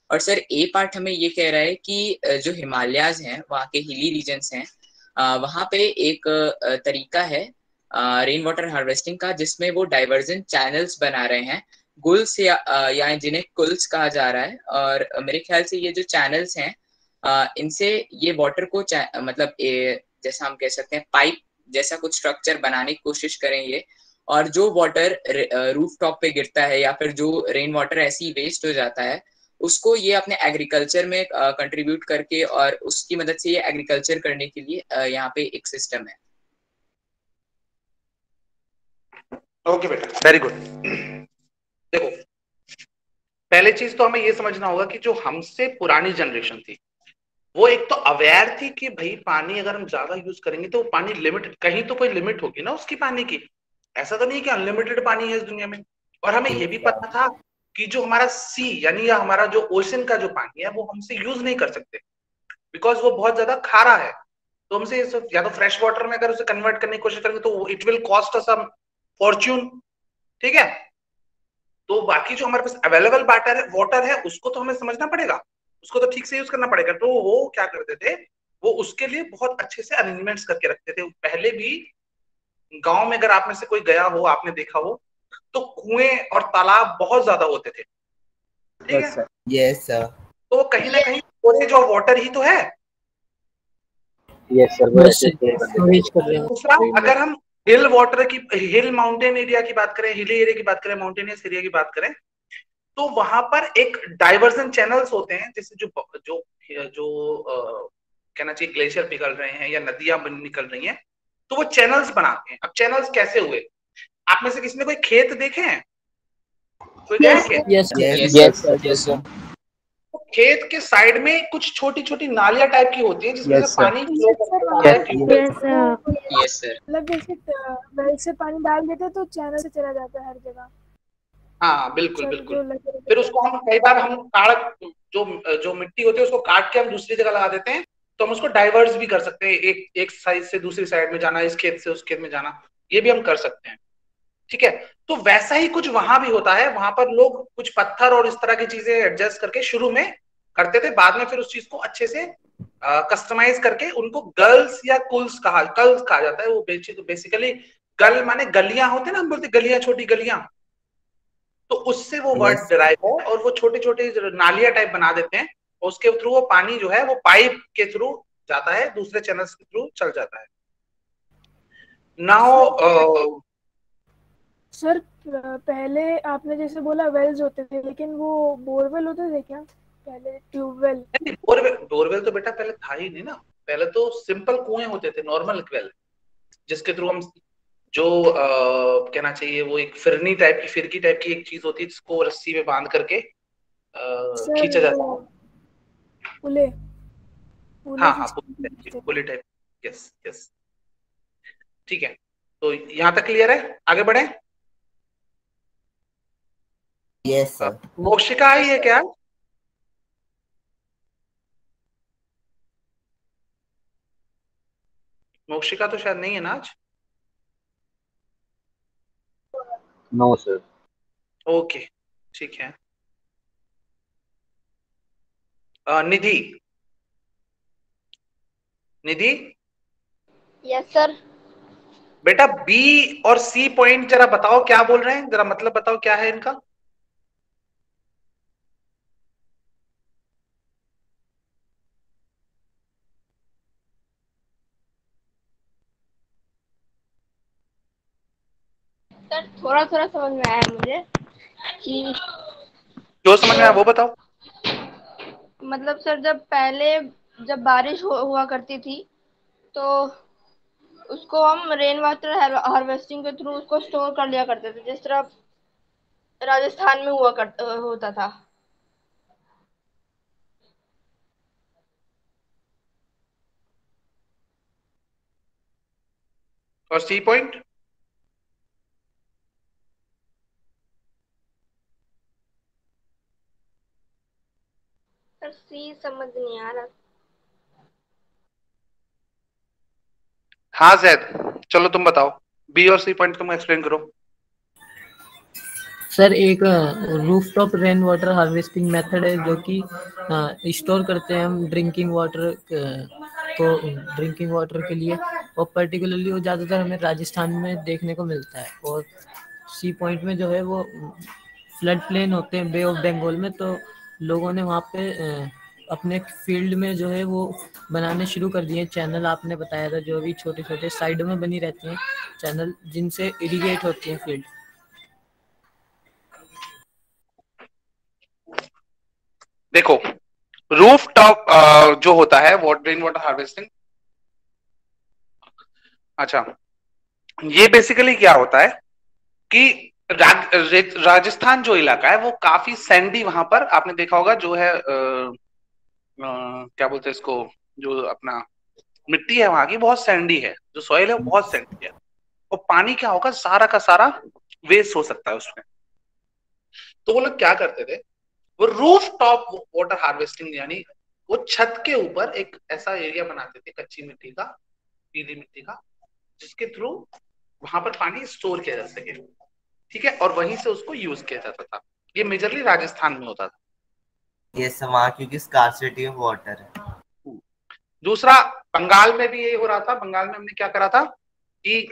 और सर, ए पार्ट हमें ये कह रहा है कि जो हिमालयाज हैं, वहाँ के हिली रीजन हैं वहाँ पे एक तरीका है रेन वाटर हार्वेस्टिंग का जिसमें वो डाइवर्जन चैनल्स बना रहे हैं। गुल्स या, या जिन्हें कुल्स कहा जा रहा है। और मेरे ख्याल से ये जो चैनल्स हैं इनसे ये वाटर को मतलब ए, जैसा हम कह सकते हैं पाइप जैसा कुछ स्ट्रक्चर बनाने की कोशिश करें ये। और जो वाटर रूफ टॉप पे गिरता है या फिर जो रेन वाटर ऐसे वेस्ट हो जाता है उसको ये अपने एग्रीकल्चर में कंट्रीब्यूट करके और उसकी मदद से ये एग्रीकल्चर करने के लिए यहाँ पे एक सिस्टम है। ओके बेटा. वेरी गुड देखो पहले चीज़ तो हमें ये समझना होगा कि जो हमसे पुरानी जनरेशन थी वो एक तो अवेयर थी कि भाई पानी अगर हम ज़्यादा यूज़ करेंगे तो वो पानी लिमिट कहीं तो कोई लिमिट होगी ना उसकी पानी की। ऐसा तो नहीं कि अनलिमिटेड पानी है इस दुनिया में। और हमें ये भी पता था कि जो हमारा सी यानी या हमारा जो ओशन का जो पानी है वो हमसे यूज़ नहीं कर सकते। बिकॉज़ वो बहुत ज़्यादा खारा है। तो हमसे या तो फ्रेश वाटर में अगर उसे कन्वर्ट करने की कोशिश करेंगे तो it will cost us fortune ठीक है? तो बाकी जो हमारे पास अवेलेबल वाटर है वाटर है उसको तो हमें समझना पड़ेगा। उसको तो ठीक से यूज़ करना पड़ेगा। तो वो क्या करते थे? वो उसके लिए बहुत अच्छे से अरेंजमेंट्स करके रखते थे। पहले भी गाँव में अगर आप में से कोई गया हो आपने देखा हो तो कुएँ और तालाब बहुत ज़्यादा होते थे। ठीक है? यस सर तो कहीं ना कहीं स्टोरेज ऑफ़ वाटर ही तो है। यस सर दूसरा अगर हम हिल वाटर की हिल माउंटेन एरिया की बात करें हिली एरिया की बात करें माउंटेनियस एरिया की बात करें तो वहाँ पर एक डाइवर्जन चैनल्स होते हैं जैसे जो जो जो आ, कहना चाहिए ग्लेशियर पिघल रहे हैं या नदियाँ निकल रही हैं तो वो चैनल्स बनाते हैं। अब चैनल्स कैसे हुए? आप में से किसी ने कोई खेत देखे हैं? कोई yes, खेत yes, yes, yes, yes, yes, तो खेत के साइड में कुछ छोटी छोटी नालियाँ टाइप की होती है जिसमें yes, से पानी मतलब जैसे वेल से पानी डाल देते तो चैनल से चला जाता है हर जगह। हाँ बिल्कुल बिल्कुल। फिर उसको हम कई बार हम काट जो जो मिट्टी होती है उसको काट के हम दूसरी जगह लगा देते हैं तो हम उसको डाइवर्स भी कर सकते हैं। एक एक साइड से दूसरी साइड में जाना इस खेत से उस खेत में जाना ये भी हम कर सकते हैं। ठीक है? तो वैसा ही कुछ वहाँ भी होता है। वहाँ पर लोग कुछ पत्थर और इस तरह की चीज़ें एडजस्ट करके शुरू में करते थे। बाद में फिर उस चीज़ को अच्छे से कस्टमाइज करके उनको गर्ल्स या कुल्स कहा कल्स कहा जाता है। वो बेसिकली गल माने गलियाँ होते ना हम बोलते गलियाँ छोटी गलियाँ। तो उससे वो वर्ड डिराइव है और वो छोटे छोटे नालिया टाइप बना देते हैं और उसके थ्रू वो पानी जो है वो पाइप के थ्रू जाता है दूसरे चैनल्स के थ्रू चल जाता है। नाउ सर पहले आपने जैसे बोला वेल्स होते थे लेकिन वो बोरवेल होते थे क्या? पहले ट्यूबवेल। बोरवेल बोरवेल तो बेटा पहले था ही नहीं ना। पहले तो सिंपल कुएँ होते थे नॉर्मल वेल जिसके थ्रू हम जो आ, कहना चाहिए वो एक फिरनी टाइप की फिरकी टाइप की एक चीज़ होती है जिसको रस्सी में बाँध करके खींचा जाता है। पुले। हाँ हाँ पुले टाइप यस यस ठीक है तो यहाँ तक क्लियर है? आगे बढ़े? यस सर मोक्षिका आई है क्या? मोक्षिका तो शायद नहीं है ना आज? नो सर ओके ठीक है। निधि। निधि? यस सर बेटा बी और सी पॉइंट जरा बताओ क्या बोल रहे हैं? जरा मतलब बताओ क्या है इनका सर थोड़ा थोड़ा समझ में आया मुझे कि जो समझ में आया वो बताओ। मतलब सर जब पहले जब बारिश हो, हुआ करती थी तो उसको हम रेन वाटर हार्वेस्टिंग के थ्रू उसको स्टोर कर लिया करते थे जिस तरह राजस्थान में हुआ कर, होता था। और सी पॉइंट सर सी समझ नहीं आ रहा। हाँ जैद चलो तुम बताओ। बी और सी पॉइंट तुम एक्सप्लेन करो। सर एक roof top rain water harvesting method है जो कि स्टोर करते हैं हम ड्रिंकिंग वाटर को ड्रिंकिंग वाटर के लिए। और पर्टिकुलरली वो ज़्यादातर हमें राजस्थान में देखने को मिलता है। और सी पॉइंट में जो है वो फ्लड प्लेन होते हैं बे ऑफ़ बंगाल में तो लोगों ने वहाँ पे अपने फ़ील्ड में जो है वो बनाने शुरू कर दिए। चैनल आपने बताया था, जो भी छोटे छोटे साइड में बनी रहती हैं चैनल, जिनसे इरिगेट होती है फ़ील्ड। देखो रूफ टॉप जो होता है वाटर रेन वाटर हार्वेस्टिंग अच्छा ये बेसिकली क्या होता है कि राजस्थान जो इलाका है वो काफ़ी सैंडी वहाँ पर आपने देखा होगा जो है अ, अ, क्या बोलते हैं इसको जो अपना मिट्टी है वहाँ की बहुत सैंडी है जो सॉइल है वो बहुत सैंडी है। और पानी क्या होगा सारा का सारा वेस्ट हो सकता है उसमें। तो वो लोग क्या करते थे वो रूफ टॉप वाटर हार्वेस्टिंग यानी वो छत के ऊपर एक ऐसा एरिया बनाते थे कच्ची मिट्टी का पीली मिट्टी का जिसके थ्रू वहाँ पर पानी स्टोर किया जा सके। ठीक है? और वहीं से उसको यूज़ किया जाता था। ये मेजरली राजस्थान में होता था। यस वहाँ क्योंकि स्कार्सिटी ऑफ़ वाटर है। दूसरा बंगाल में भी यही हो रहा था। बंगाल में हमने क्या करा था कि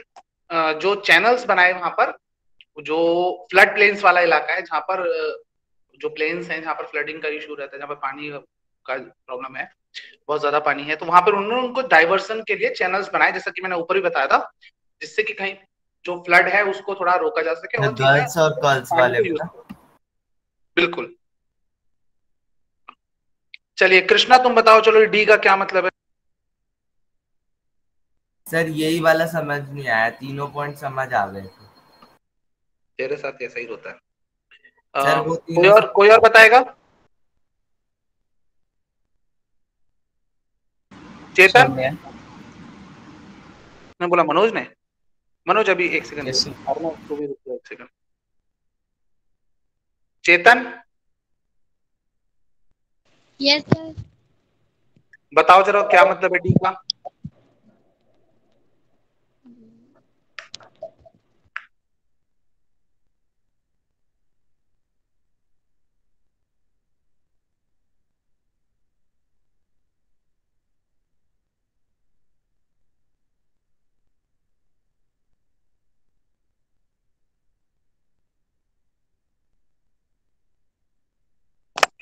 जो चैनल्स बनाए वहाँ पर जो फ्लड प्लेन्स वाला इलाका है जहाँ पर जो प्लेन्स हैं जहाँ पर फ्लडिंग का इशू रहता है जहाँ पर पानी का प्रॉब्लम है बहुत ज़्यादा पानी है तो वहाँ पर उन्होंने उनको डाइवर्सन के लिए चैनल्स बनाए जैसा कि मैंने ऊपर भी बताया था जिससे कि कहीं जो फ्लड है उसको थोड़ा रोका जा सके और गर्ल्स और कर्ल्स वाले बिल्कुल। चलिए कृष्णा तुम बताओ चलो डी का क्या मतलब है? सर यही वाला समझ नहीं आया। तीनों पॉइंट समझ आ गए तेरे साथ ऐसा ही होता है। सर, कोई और कोई और बताएगा? चेतन? ने बोला मनोज ने? मनोज अभी एक सेकंड Yes, तो भी रुक एक second Chetan? Yes yes, sir बताओ जरा क्या मतलब है डी का?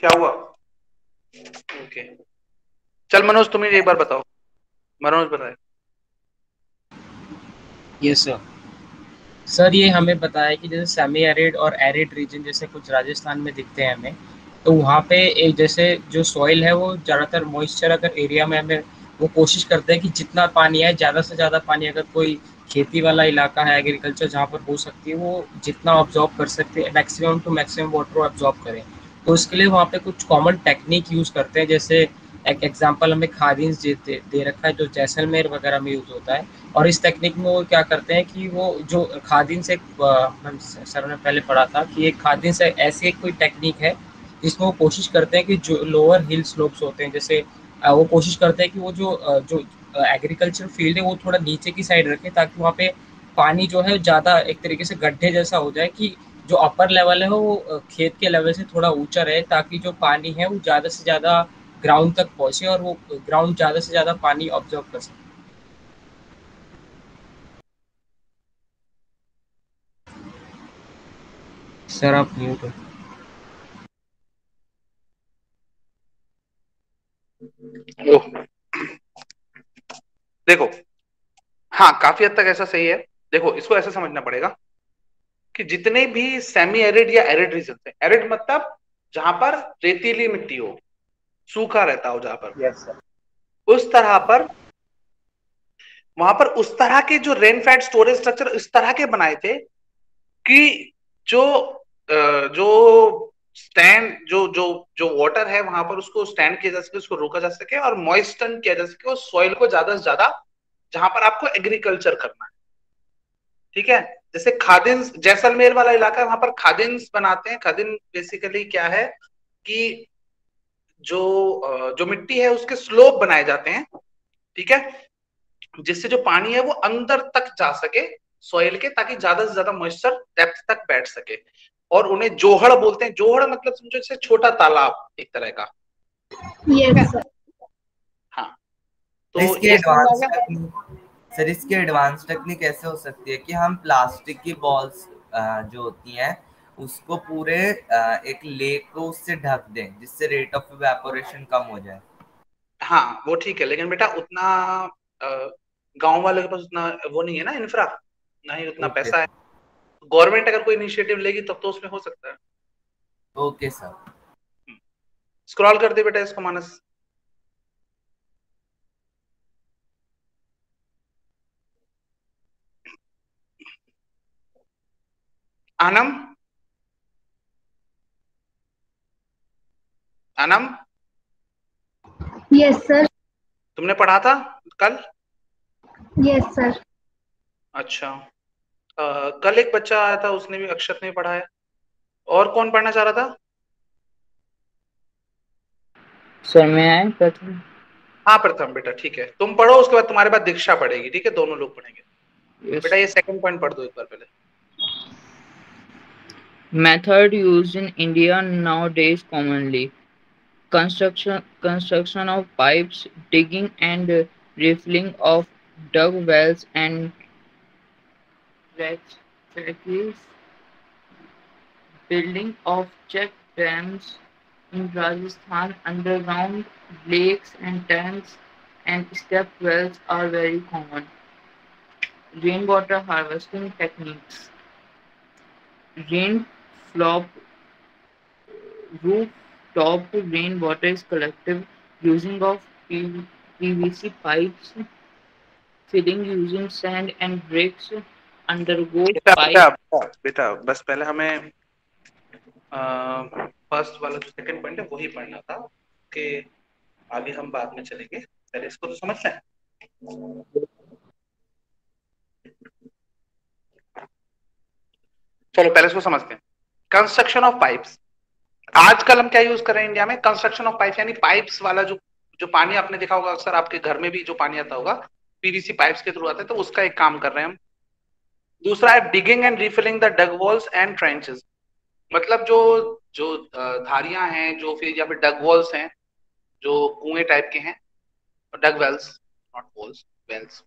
क्या हुआ? ओके चल मनोज तुम्हें एक बार बताओ। मनोज बताए। यस सर सर ये हमें बताया कि जैसे सेमी एरिड और एरिड रीजन जैसे कुछ राजस्थान में दिखते हैं हमें तो वहाँ पे एक जैसे जो सॉइल है वो ज़्यादातर मॉइस्चर अगर एरिया में हमें वो कोशिश करते हैं कि जितना पानी है ज़्यादा से ज़्यादा पानी अगर कोई खेती वाला इलाका है एग्रीकल्चर जहाँ पर हो सकती है वो जितना ऑब्जॉर्व कर सकते हैं maximum to maximum water absorb करें। तो इसके लिए वहाँ पे कुछ कॉमन टेक्निक यूज़ करते हैं जैसे एक एग्ज़ाम्पल हमें खादिन्स दे, दे रखा है जो जैसलमेर वगैरह में यूज़ होता है। और इस टेक्निक में वो क्या करते हैं कि वो जो खादिन से सर ने पहले पढ़ा था कि एक खादिन से ऐसी एक कोई टेक्निक है जिसमें वो कोशिश करते हैं कि जो लोअर हिल स्लोप्स होते हैं जैसे वो कोशिश करते हैं कि वो जो जो एग्रीकल्चर फ़ील्ड है वो थोड़ा नीचे की साइड रखे ताकि वहाँ पे पानी जो है ज़्यादा एक तरीके से गड्ढे जैसा हो जाए कि जो अपर लेवल है वो खेत के लेवल से थोड़ा ऊँचा रहे ताकि जो पानी है वो ज़्यादा से ज़्यादा ग्राउंड तक पहुँचे और वो ग्राउंड ज़्यादा से ज़्यादा पानी ऑब्ज़र्व कर सके। सर आप म्यूट हो। देखो। हाँ काफ़ी हद तक ऐसा सही है। देखो इसको ऐसा समझना पड़ेगा। कि जितने भी सेमी एरिड या एरिड रीजन है एरिड मतलब जहाँ पर रेतीली मिट्टी हो सूखा रहता हो जहाँ पर। Yes, उस तरह पर वहाँ पर उस तरह के जो रेन फैट स्टोरेज स्ट्रक्चर इस तरह के बनाए थे कि जो जो स्टैंड जो जो जो वाटर है वहाँ पर उसको स्टैंड किया जा सके उसको रोका जा सके और मॉइस्टन किया जा सके उस सॉइल को ज़्यादा से ज़्यादा जहाँ पर आपको एग्रीकल्चर करना है। ठीक है? जैसे खादिन जैसलमेर वाला इलाका है वहाँ पर खादिन्स बनाते हैं। खादिन बेसिकली क्या है कि जो जो मिट्टी है उसके स्लोप बनाए जाते हैं ठीक है? जिससे जो पानी है वो अंदर तक जा सके सॉइल के ताकि ज़्यादा से ज़्यादा मॉइस्चर डेप्थ तक बैठ सके। और उन्हें जोहड़ बोलते हैं। जोहड़ मतलब समझो जैसे छोटा तालाब एक तरह का। Yes, हाँ। तो इसके एडवांस सर इसकी एडवांस टेक्निक ऐसे हो सकती है कि हम प्लास्टिक की बॉल्स जो होती हैं उसको पूरे एक लेक को उससे ढक दें जिससे रेट ऑफ़ इवेपोरेशन कम हो जाए। हाँ वो ठीक है लेकिन बेटा उतना गाँव वाले के पास उतना वो नहीं है ना इंफ्रा ना ही उतना okay. पैसा है। गवर्नमेंट अगर कोई इनिशिएटिव लेगी तब तो उसमें हो सकता है। ओके सर स्क्रॉल कर दे बेटा इसको मानस। आनम आनम यस सर तुमने पढ़ा था कल? यस सर अच्छा। आ, कल एक बच्चा आया था उसने भी अक्षर नहीं पढ़ा है। और कौन पढ़ना चाह रहा था? सर मैं आए प्रथम। हाँ प्रथम बेटा ठीक है। तुम पढ़ो उसके बाद तुम्हारे बाद दीक्षा पढ़ेगी ठीक है? दोनों लोग पढ़ेंगे। Yes. बेटा ये सेकंड पॉइंट पढ़ दो एक बार पहले। Method used in India nowadays commonly construction construction of pipes digging and refilling of dug wells and factories, building of check dams in Rajasthan, underground lakes and tanks and step wells are very common. Rainwater harvesting techniques. Rain flop rooftop rainwater is collected using of PVC pipes, filling using sand and bricks undergo बेटा, बेटा, बेटा बस पहले हमें first वाला जो second point है वही पढ़ना था कि आगे हम बाद में चलेंगे पहले इसको तो समझ लें चलो पहले इसको समझते हैं कंस्ट्रक्शन ऑफ़ पाइप्स आजकल हम क्या यूज़ कर रहे हैं इंडिया में? कंस्ट्रक्शन ऑफ़ पाइप्स यानी पाइप्स वाला जो जो पानी आपने देखा होगा अक्सर आपके घर में भी जो पानी आता होगा पीवीसी पाइप्स के थ्रू आता है तो उसका एक काम कर रहे हैं हम। दूसरा है digging and refilling the dug walls and trenches मतलब जो जो धारियाँ हैं, जो फिर या फिर डग वॉल्स हैं, जो कुएँ टाइप के हैं dug wells not walls wells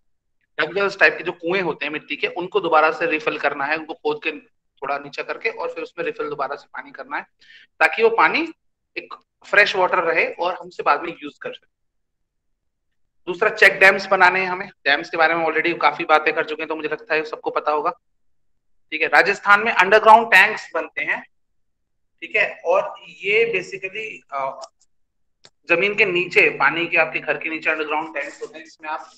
dug wells type के जो कुएँ होते हैं मिट्टी के, उनको दोबारा से रिफिल करना है, उनको खोद के थोड़ा नीचे करके और फिर उसमें रिफिल दोबारा से पानी करना है, ताकि वो पानी एक फ्रेश वाटर रहे और हमसे बाद में यूज़ कर सके। दूसरा, चेक डैम्स बनाने हैं हमें। डैम्स के बारे में ऑलरेडी काफ़ी बातें कर चुके हैं तो मुझे लगता है सबको पता होगा। ठीक है, राजस्थान में अंडरग्राउंड टैंक्स बनते हैं। ठीक है, और ये बेसिकली ज़मीन के नीचे, पानी के आपके घर के नीचे अंडरग्राउंड टैंक्स होते हैं, जिसमें आप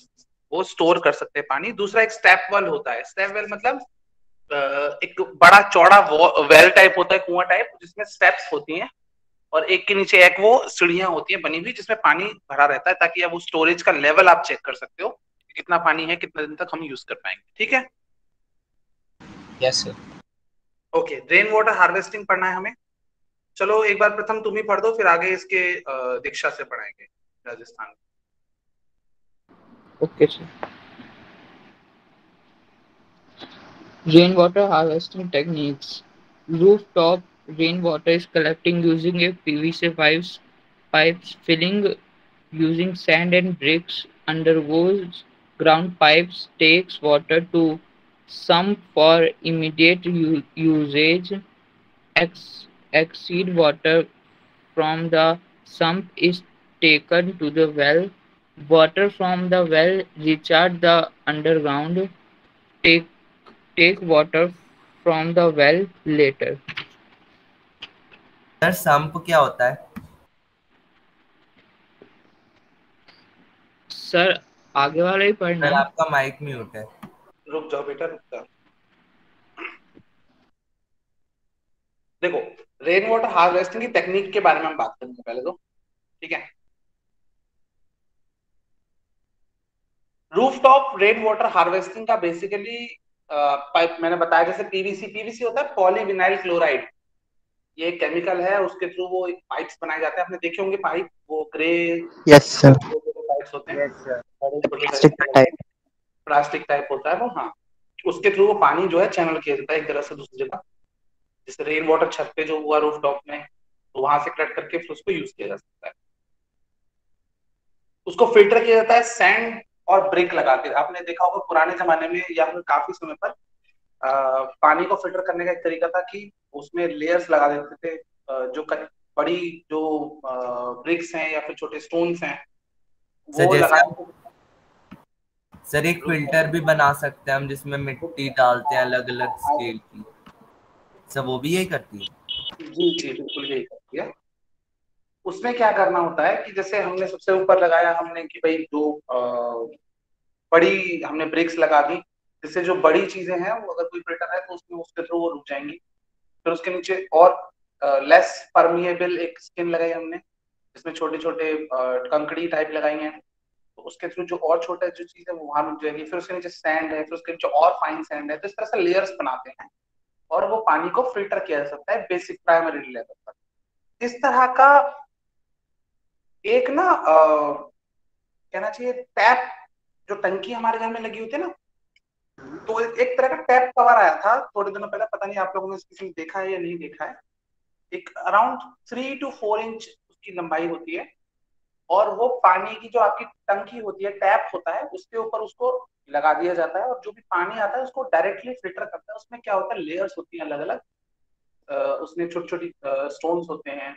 वो स्टोर कर सकते हैं पानी। दूसरा, एक स्टेप वेल होता है। स्टेप वेल मतलब एक बड़ा चौड़ा वेल टाइप होता है कुआँ टाइप जिसमें स्टेप्स होती हैं और एक के नीचे एक वो सीढ़ियाँ होती है बनी हुई जिसमें पानी भरा रहता है ताकि अब वो स्टोरेज का लेवल आप चेक कर सकते हो कितना पानी है कितने दिन तक हम यूज़ कर पाएँगे ठीक है? Yes sir okay rain water harvesting पढ़ना है हमें। चलो एक बार प्रथम तुम ही पढ़ दो फिर आगे इसके दीक्षा से पढ़ाएँगे Rajasthan. Okay sir Rainwater harvesting techniques. Rooftop rainwater is collecting using a PVC pipes, pipes filling using sand and bricks undergoes ground pipes takes water to sump for immediate usage. Ex- exceed water from the sump is taken to the well. Water from the well recharge the underground. Take take water from the well later. Sir sump क्या होता है? Sir आगे वाला ही पढ़ना sir आपका mic mute है। रुक जाओ बेटा रुक जाओ। देखो रेन वाटर हार्वेस्टिंग की टेक्निक के बारे में हम बात करेंगे पहले तो ठीक है? Roof rooftop rain water harvesting का बेसिकली पाइप मैंने बताया जैसे पीवीसी पीवीसी होता है पॉलीविनाइल क्लोराइड। ये एक केमिकल है उसके थ्रू वो एक पाइप्स बनाए जाते हैं। आपने देखे होंगे पाइप वो ग्रे यस सर पाइप्स होते हैं। प्लास्टिक टाइप प्लास्टिक टाइप होता है वो हाँ। उसके थ्रू वो पानी जो है चैनल किया जाता है एक तरह से दूसरी जगह। जैसे रेन वाटर छत पे जो हुआ रूफ टॉप में तो वहाँ से कलेक्ट करके फिर उसको यूज़ किया जा सकता है। उसको फ़िल्टर किया जाता है सैंड और ब्रेक लगा के आपने देखा होगा पुराने जमाने में या फिर काफ़ी समय पर आ, पानी को फ़िल्टर करने का एक तरीका था कि उसमें लेयर्स लगा देते थे जो बड़ी जो ब्रिक्स हैं या फिर छोटे स्टोन्स हैं वो लगा सर एक फ़िल्टर भी बना सकते हैं हम जिसमें मिट्टी डालते हैं अलग अलग स्केल की। सब वो भी यही करती है? जी जी बिल्कुल यही करती है। उसमें क्या करना होता है कि जैसे हमने सबसे ऊपर लगाया हमने कि भाई जो बड़ी हमने ब्रेक्स लगा दी, जिससे जो बड़ी चीज़ें हैं वो अगर कोई फ़िल्टर है तो उसमें उसके थ्रू वो रुक जाएँगी। फिर उसके नीचे और लेस परमिएबल एक स्किन लगाई हमने, जिसमें छोटे छोटे कंकड़ी टाइप लगाई हैं। तो उसके थ्रू जो और छोटे जो चीज़ है वो वहाँ रुक जाएगी। फिर उसके नीचे सैंड है, फिर उसके नीचे और फाइन सैंड है तो इस तरह से लेयर्स बनाते हैं। और वो पानी को फ़िल्टर किया जा सकता है बेसिक प्राइमरी लेवल पर। इस तरह का एक ना कहना चाहिए टैप जो टंकी हमारे घर में लगी हुई थी ना तो एक तरह का टैप कवर आया था थोड़े दिनों पहले, पता नहीं आप लोगों ने किसी ने देखा है या नहीं देखा है। एक around three two four inch उसकी लंबाई होती है और वो पानी की जो आपकी टंकी होती है टैप होता है, उसके ऊपर उसको लगा दिया जाता है और जो भी पानी आता है उसको डायरेक्टली फ़िल्टर करता है। उसमें क्या होता है लेयर्स होती हैं अलग अलग उसमें छोटी छोटी स्टोन्स होते हैं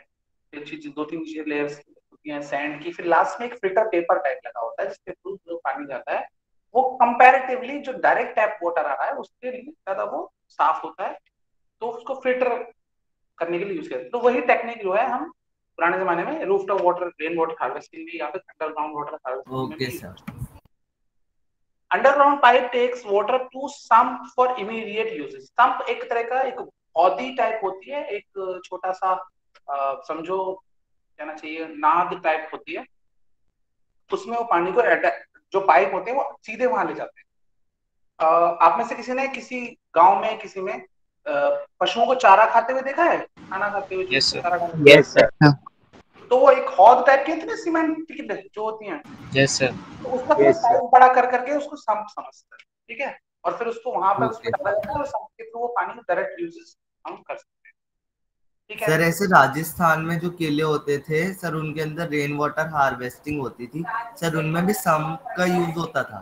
दो तीन लेयर्स होती हैं सैंड की। फिर लास्ट में एक फ़िल्टर पेपर टाइप लगा होता है जिसके थ्रू जो पानी जाता है। वो कंपैरेटिवली जो डायरेक्ट टैप वाटर आ रहा है उसके लिए ज़्यादा वो साफ़ होता है तो उसको फ़िल्टर करने के लिए यूज़ करते हैं। तो वही टेक्निक जो है हम पुराने जमाने में roof top water rain water harvesting में या फिर underground water harvesting underground pipe takes water to sump for immediate uses sump एक तरह का एक पौधी टाइप होती है एक छोटा सा समझो कहना चाहिए नाद टाइप होती है उसमें वो पानी को जो पाइप होते हैं वो सीधे वहाँ ले जाते हैं। आप में से किसी ने किसी गाँव में किसी में पशुओं को चारा खाते हुए देखा है? खाना खाते हुए yes, yes, sir. तो वो एक हौद टाइप की ना सीमेंट की जो होती है। यस सर तो उसका yes, बड़ा कर करके उसको संप समझते हैं ठीक है? और फिर उसको वहाँ पर उसको डाला जाता है और संप के थ्रू वो पानी डायरेक्ट यूजेस हम कर सकते हैं है। सर ऐसे राजस्थान में जो केले होते थे सर उनके अंदर रेन वाटर हार्वेस्टिंग होती थी। सर उनमें भी संप का यूज़ होता था?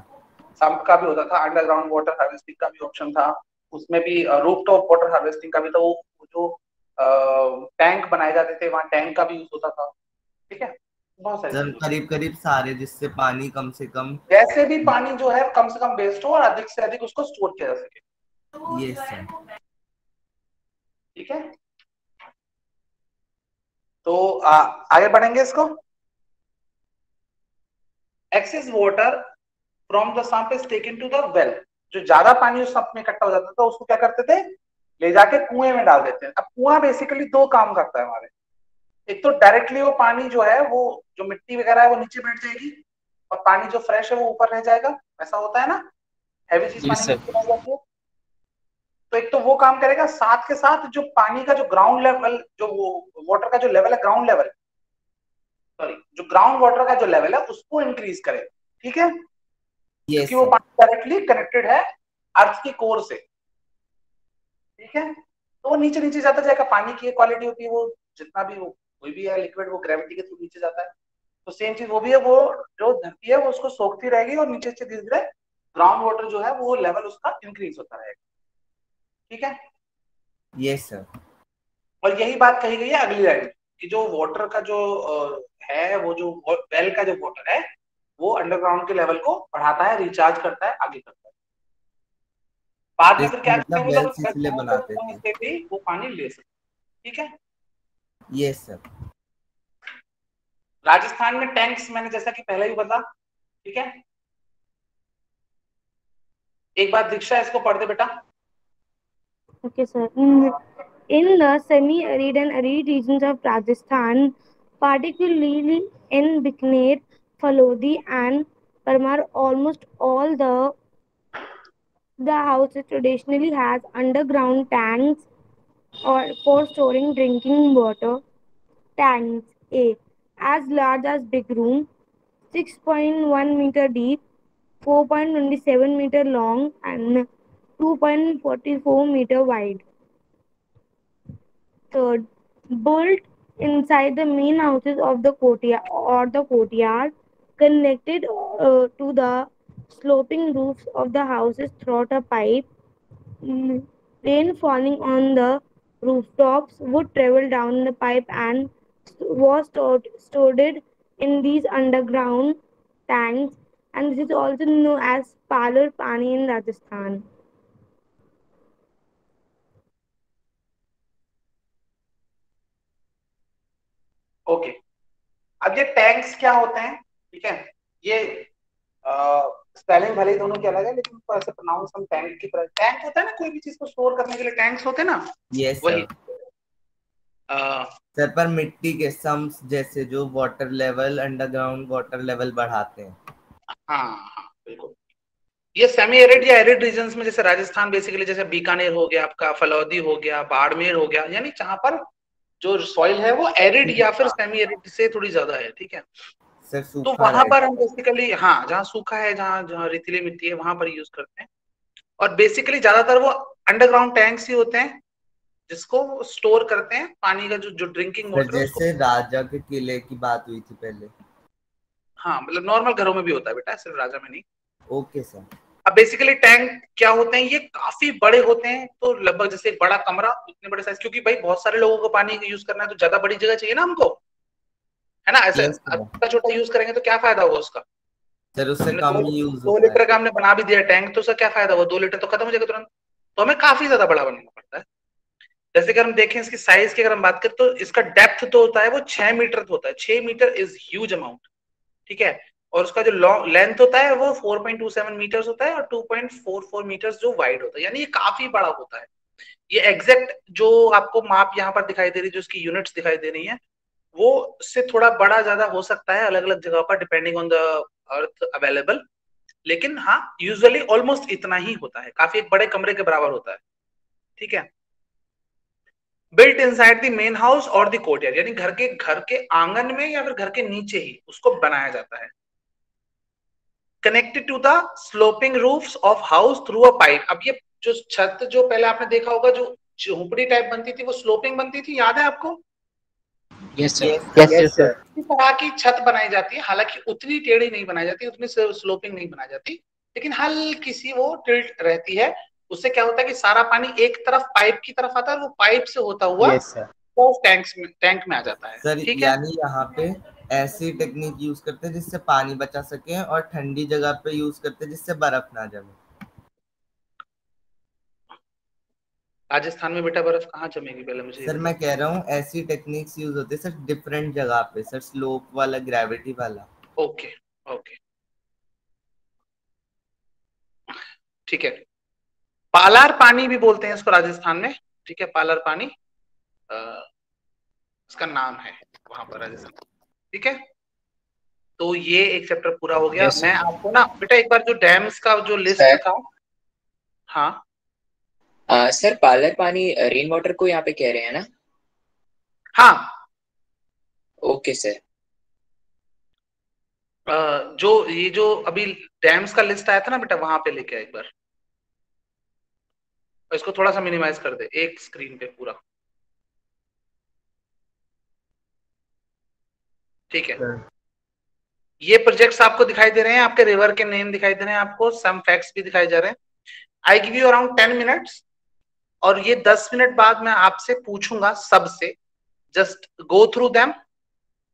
संप का भी होता था अंडरग्राउंड वाटर हार्वेस्टिंग का भी ऑप्शन था। उसमें भी रूफ टॉप वाटर हार्वेस्टिंग का भी था वो जो टैंक बनाए जाते थे वहाँ टैंक का भी यूज़ होता था। ठीक है? बहुत सारे करीब करीब सारे जिससे पानी कम से कम जैसे भी पानी जो है कम से कम वेस्ट हो और अधिक से अधिक उसको स्टोर किया जा सके। ये सर ठीक है? तो आ, आगे बढ़ेंगे इसको। Excess water from the sump is taken to the well जो ज़्यादा पानी उस सम्प में इकट्ठा हो जाता था उसको क्या करते थे? ले जाके कुएँ में डाल देते हैं। अब कुआँ बेसिकली दो काम करता है हमारे। एक तो डायरेक्टली वो पानी जो है वो जो मिट्टी वगैरह है वो नीचे बैठ जाएगी और पानी जो फ्रेश है वो ऊपर रह जाएगा। ऐसा होता है ना? हैवी चीज़ पानी जाती है। तो एक तो वो काम करेगा साथ के साथ जो पानी का जो ग्राउंड लेवल जो वो वाटर का जो लेवल है ग्राउंड लेवल सॉरी जो ग्राउंड वाटर का जो लेवल है उसको इंक्रीज करेगा ठीक है? क्योंकि वो पानी डायरेक्टली कनेक्टेड है अर्थ की कोर से ठीक है? तो वो नीचे नीचे जाता जाएगा पानी की क्वालिटी होती है वो जितना भी वो कोई भी है लिक्विड वो ग्रेविटी के थ्रू नीचे जाता है। तो सेम चीज़ वो भी है वो जो धरती है वो उसको सोखती रहेगी और नीचे से धीरे धीरे ग्राउंड वाटर जो है वो लेवल उसका इंक्रीज होता रहेगा। ठीक है? यस सर और यही बात कही गई है अगली लाइन कि जो वाटर का जो है वो जो वेल का जो वाटर है वो अंडरग्राउंड के लेवल को बढ़ाता है रिचार्ज करता है आगे करता है। बाद में फिर क्या मतलब करते हैं भी वो पानी ले सकते ठीक है? यस सर राजस्थान में टैंक्स मैंने जैसा कि पहले ही बता ठीक है? एक बार दीक्षा इसको पढ़ दे बेटा। Okay, sir. In, in the semi-arid and arid regions of Rajasthan, particularly in Bikaner, Falodi, and Parmar, almost all the the houses traditionally has underground tanks or for storing drinking water. Tanks A as large as big room, 6.1 meter deep, 4.27 meter long, and 2.44 meter wide. Third, built inside the main houses of the courtyard or the courtyard, connected uh, to the sloping roofs of the houses through a pipe. Mm, Rain falling on the rooftops would travel down the pipe and was stored, stored in these underground tanks, and this is also known as Palur Pani in Rajasthan. Okay अब ये tanks क्या होते हैं? ठीक है? ये spelling भले ही दोनों की अलग है लेकिन ऐसे प्रोनाउंस हम टैंक की तरह टैंक होता है ना कोई भी चीज़ को स्टोर करने के लिए टैंक्स होते हैं ना? यस वही। सर सर पर मिट्टी के सम्स जैसे जो water level underground water level बढ़ाते हैं। हाँ हाँ बिल्कुल। ये सेमी एरिड या एरिड रीजन में जैसे राजस्थान बेसिकली जैसे बीकानेर हो गया आपका फलौदी हो गया बाड़मेर हो गया यानी जहाँ पर जो सॉइल है वो एरिड या फिर सेमी एरिड से थोड़ी ज़्यादा है ठीक है? तो वहाँ पर हम बेसिकली हाँ जहाँ सूखा है जहाँ जहाँ रेतीली मिट्टी है वहाँ पर यूज़ करते हैं। और बेसिकली ज़्यादातर वो अंडरग्राउंड टैंक्स ही होते हैं जिसको स्टोर करते हैं पानी का जो जो ड्रिंकिंग वाटर जैसे राजा के किले की बात हुई थी पहले। हाँ मतलब नॉर्मल घरों में भी होता है बेटा सिर्फ़ राजा में नहीं। Okay sir. अब बेसिकली टैंक क्या होते हैं? ये काफ़ी बड़े होते हैं तो लगभग जैसे बड़ा कमरा इतने बड़े साइज़ क्योंकि भाई बहुत सारे लोगों को पानी यूज़ करना है तो ज़्यादा बड़ी जगह चाहिए ना हमको? है ना? ऐसे छोटा छोटा यूज़ करेंगे तो क्या फ़ायदा होगा उसका? सर उससे कम दो, यूज़ दो लीटर का हमने बना भी दिया टैंक तो उसका क्या फ़ायदा हुआ? दो लीटर तो खत्म हो जाएगा तुरंत। तो हमें काफ़ी ज़्यादा बड़ा बनाना पड़ता है। जैसे कि हम देखें इसकी साइज़ की अगर हम बात करें तो इसका डेप्थ तो होता है वो छह मीटर होता है। छह मीटर इज़ ह्यूज अमाउंट ठीक है? और उसका जो लॉन्ग लेंथ होता है, वो 4.27 मीटर्स होता है और 2.44 मीटर्स जो वाइड होता है। यानी ये काफ़ी बड़ा होता है। ये एग्जैक्ट जो आपको माप यहाँ पर दिखाई दे रही है, जो उसकी यूनिट्स दिखाई दे रही है, वो से थोड़ा बड़ा ज़्यादा हो सकता है अलग अलग जगह पर depending on the earth available लेकिन हाँ यूजुअली ऑलमोस्ट इतना ही होता है। काफ़ी एक बड़े कमरे के बराबर होता है। ठीक है? Built inside the main house और द कोर्टयार्ड यानी घर के घर के आँगन में या फिर घर के नीचे ही उसको बनाया जाता है। Connected to the sloping roofs of house through a pipe अब ये जो छत जो पहले आपने देखा होगा जो झोपड़ी टाइप बनती थी वो स्लोपिंग बनती थी याद है आपको? Yes sir yes yes sir इस तरह की छत बनाई जाती है हालाँकि उतनी टेढ़ी नहीं बनाई जाती उतनी स्लोपिंग नहीं बनाई जाती लेकिन हल्की सी वो टिल्ट रहती है। उससे क्या होता है कि सारा पानी एक तरफ़ पाइप की तरफ़ आता है और वो पाइप से होता हुआ वो टैंक्स में टैंक में आ जाता है। ठीक है? यानी यहाँ पे ऐसी टेक्निक यूज़ करते हैं जिससे पानी बचा सके और ठंडी जगह पे यूज़ करते हैं जिससे बर्फ़ ना जमे। राजस्थान में बेटा बर्फ़ कहाँ जमेगी पहले मुझे सर मैं कह रहा हूँ ऐसी टेक्निक्स यूज़ होती है सर डिफरेंट जगह पे सर स्लोप वाला ग्रेविटी वाला। Okay okay. ठीक है। पालार पानी भी बोलते हैं इसको राजस्थान में। ठीक है पालार पानी। अ, उसका नाम है वहाँ पर राजस्थान। ठीक है? तो ये एक चैप्टर पूरा हो गया। Yes, मैं आपको ना बेटा एक बार जो डैम्स का जो लिस्ट Sir. था हाँ। आ, सर पार्लर पानी रेन वाटर को यहाँ पे कह रहे हैं ना? हाँ। ओके सर अ, जो ये जो अभी डैम्स का लिस्ट आया था ना बेटा वहाँ पे लेके आ एक बार। इसको थोड़ा सा मिनिमाइज कर दे एक स्क्रीन पे पूरा। ठीक है। ये प्रोजेक्ट्स आपको दिखाई दे रहे हैं आपके रिवर के नेम दिखाई दे रहे हैं आपको सम फैक्ट्स भी दिखाई जा रहे हैं। I give you around ten minutes और ये दस मिनट बाद मैं आपसे पूछूँगा सबसे। Just go through them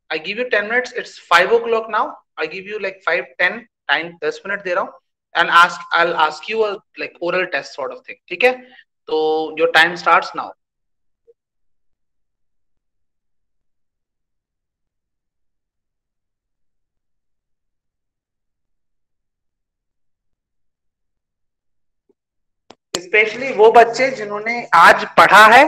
I give you ten minutes it's five o'clock now I give you like five ten time दस मिनट दे रहा हूँ। And ask I ask you like oral test sort of thing ठीक है? तो your time start now specially वो बच्चे जिन्होंने आज पढ़ा है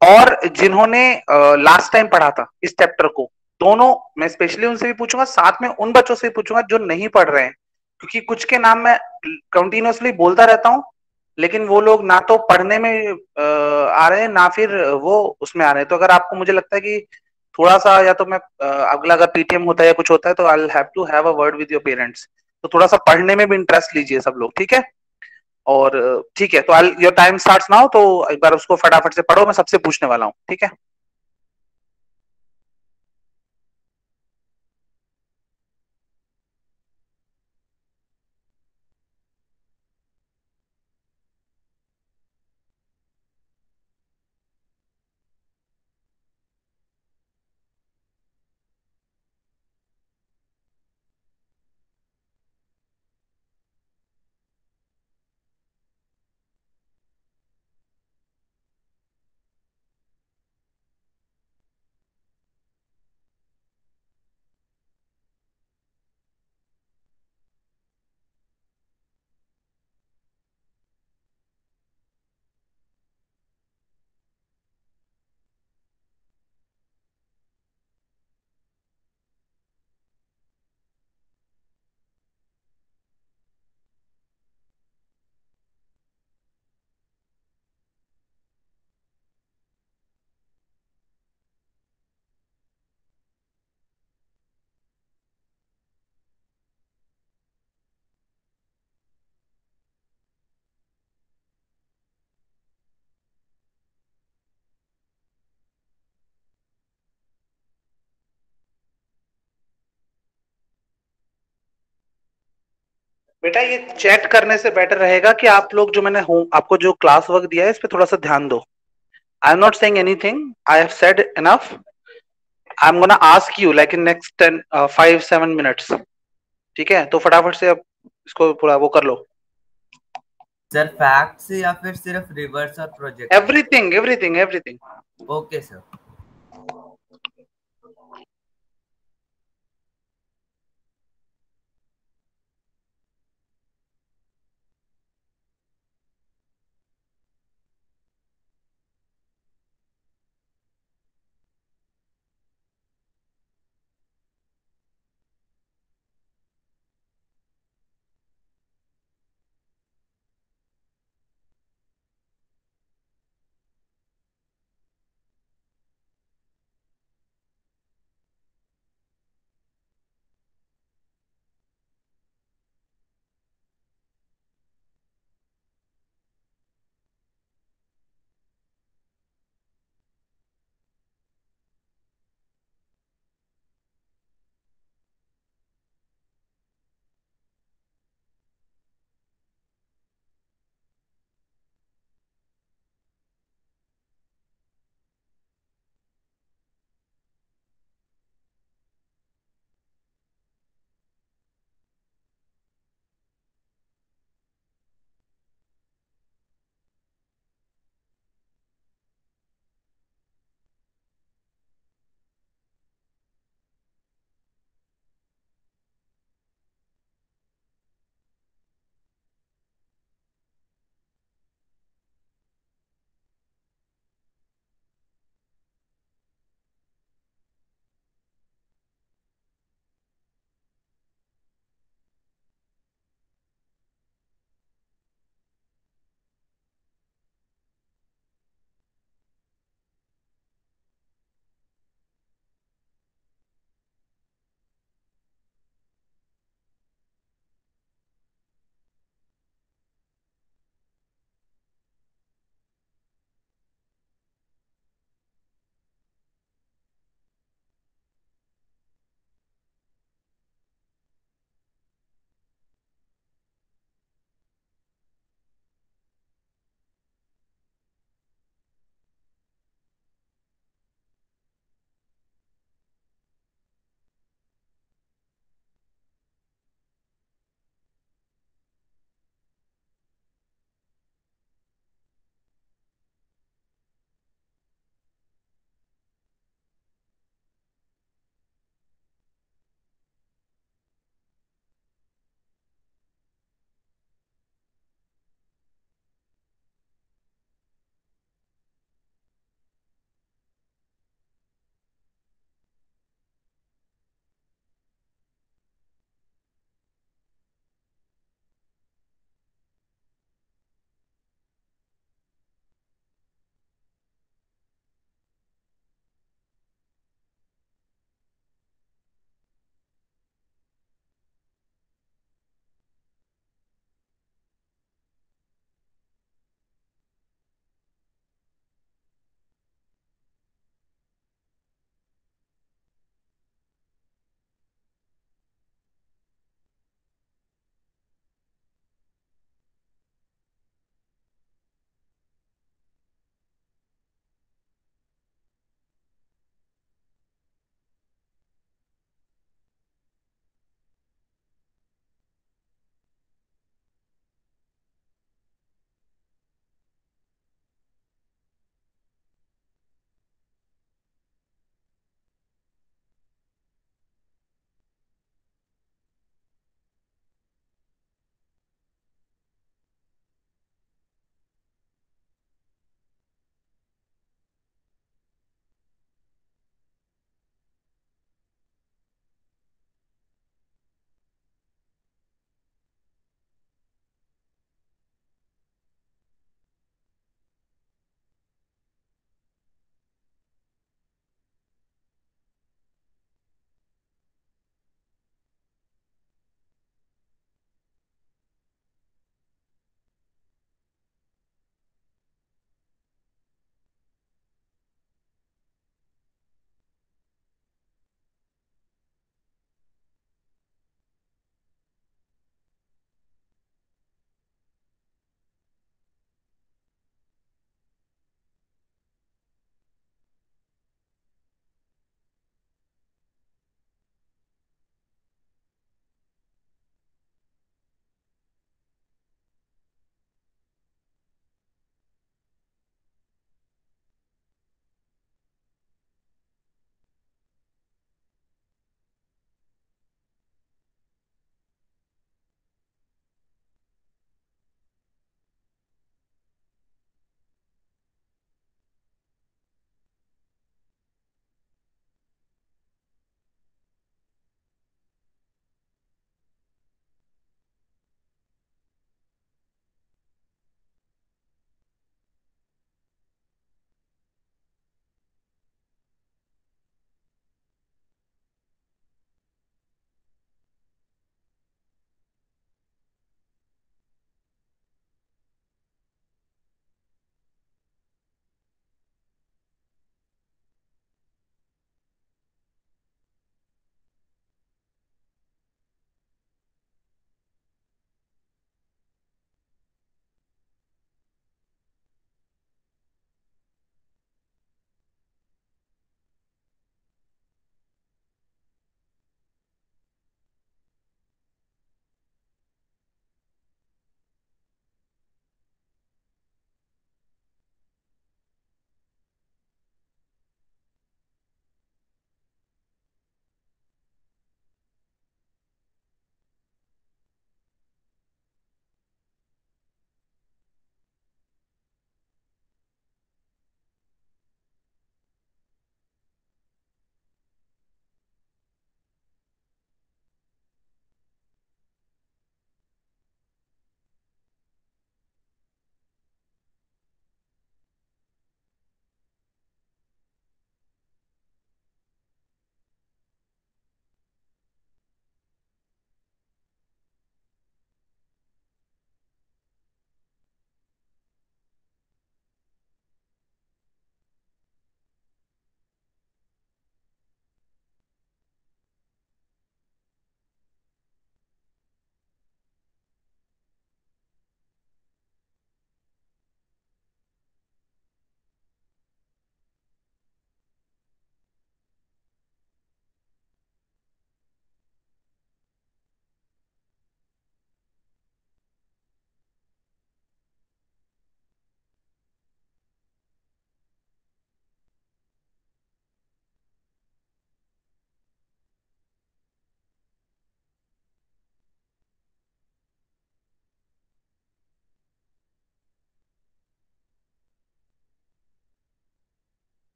और जिन्होंने लास्ट टाइम पढ़ा था इस चैप्टर को। दोनों, मैं स्पेशली उनसे भी पूछूँगा, साथ में उन बच्चों से भी पूछूँगा जो नहीं पढ़ रहे हैं। क्योंकि कुछ के नाम मैं कंटिन्यूसली बोलता रहता हूँ, लेकिन वो लोग ना तो पढ़ने में आ रहे हैं, ना फिर वो उसमें आ रहे हैं। तो अगर आपको मुझे लगता है कि थोड़ा सा या तो मैं अगला अगर पीटीएम होता है या कुछ होता है तो I have to have a word with your parents तो थोड़ा सा पढ़ने में भी इंटरेस्ट लीजिए सब लोग, ठीक है? और, ठीक है तो योर टाइम स्टार्ट नाउ तो एक बार उसको फटाफट से पढ़ो, मैं सबसे पूछने वाला हूँ, ठीक है? बेटा ये चैट करने से बेटर रहेगा कि आप लोग जो मैंने होम आपको जो क्लास वर्क दिया है इस पे थोड़ा सा ध्यान दो। I am not saying anything I have said enough I am gonna ask you like in next ten five seven minutes ठीक है? तो फटाफट से अब इसको पूरा वो कर लो। सर फैक्ट्स या फिर सिर्फ़ रिवर्स और project everything everything everything okay sir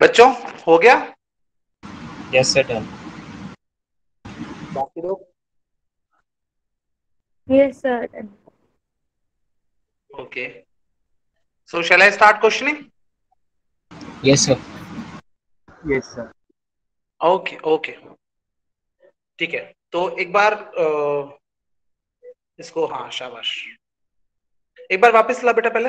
बच्चों हो गया? यस सर डन बाकी लोग? Yes, sir. Okay so shall I start questioning yes sir yes sir okay okay ठीक है तो एक बार इसको हाँ शाबाश। एक बार वापस ला बेटा पहले।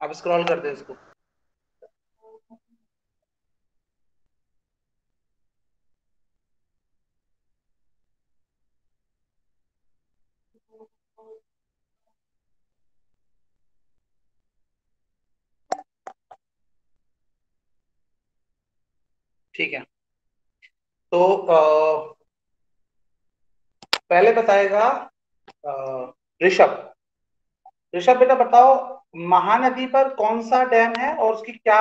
अब स्क्रॉल कर दे इसको। ठीक है। तो अ, पहले बताएगा ऋषभ। ऋषभ बेटा बताओ महानदी पर कौन सा डैम है और उसकी क्या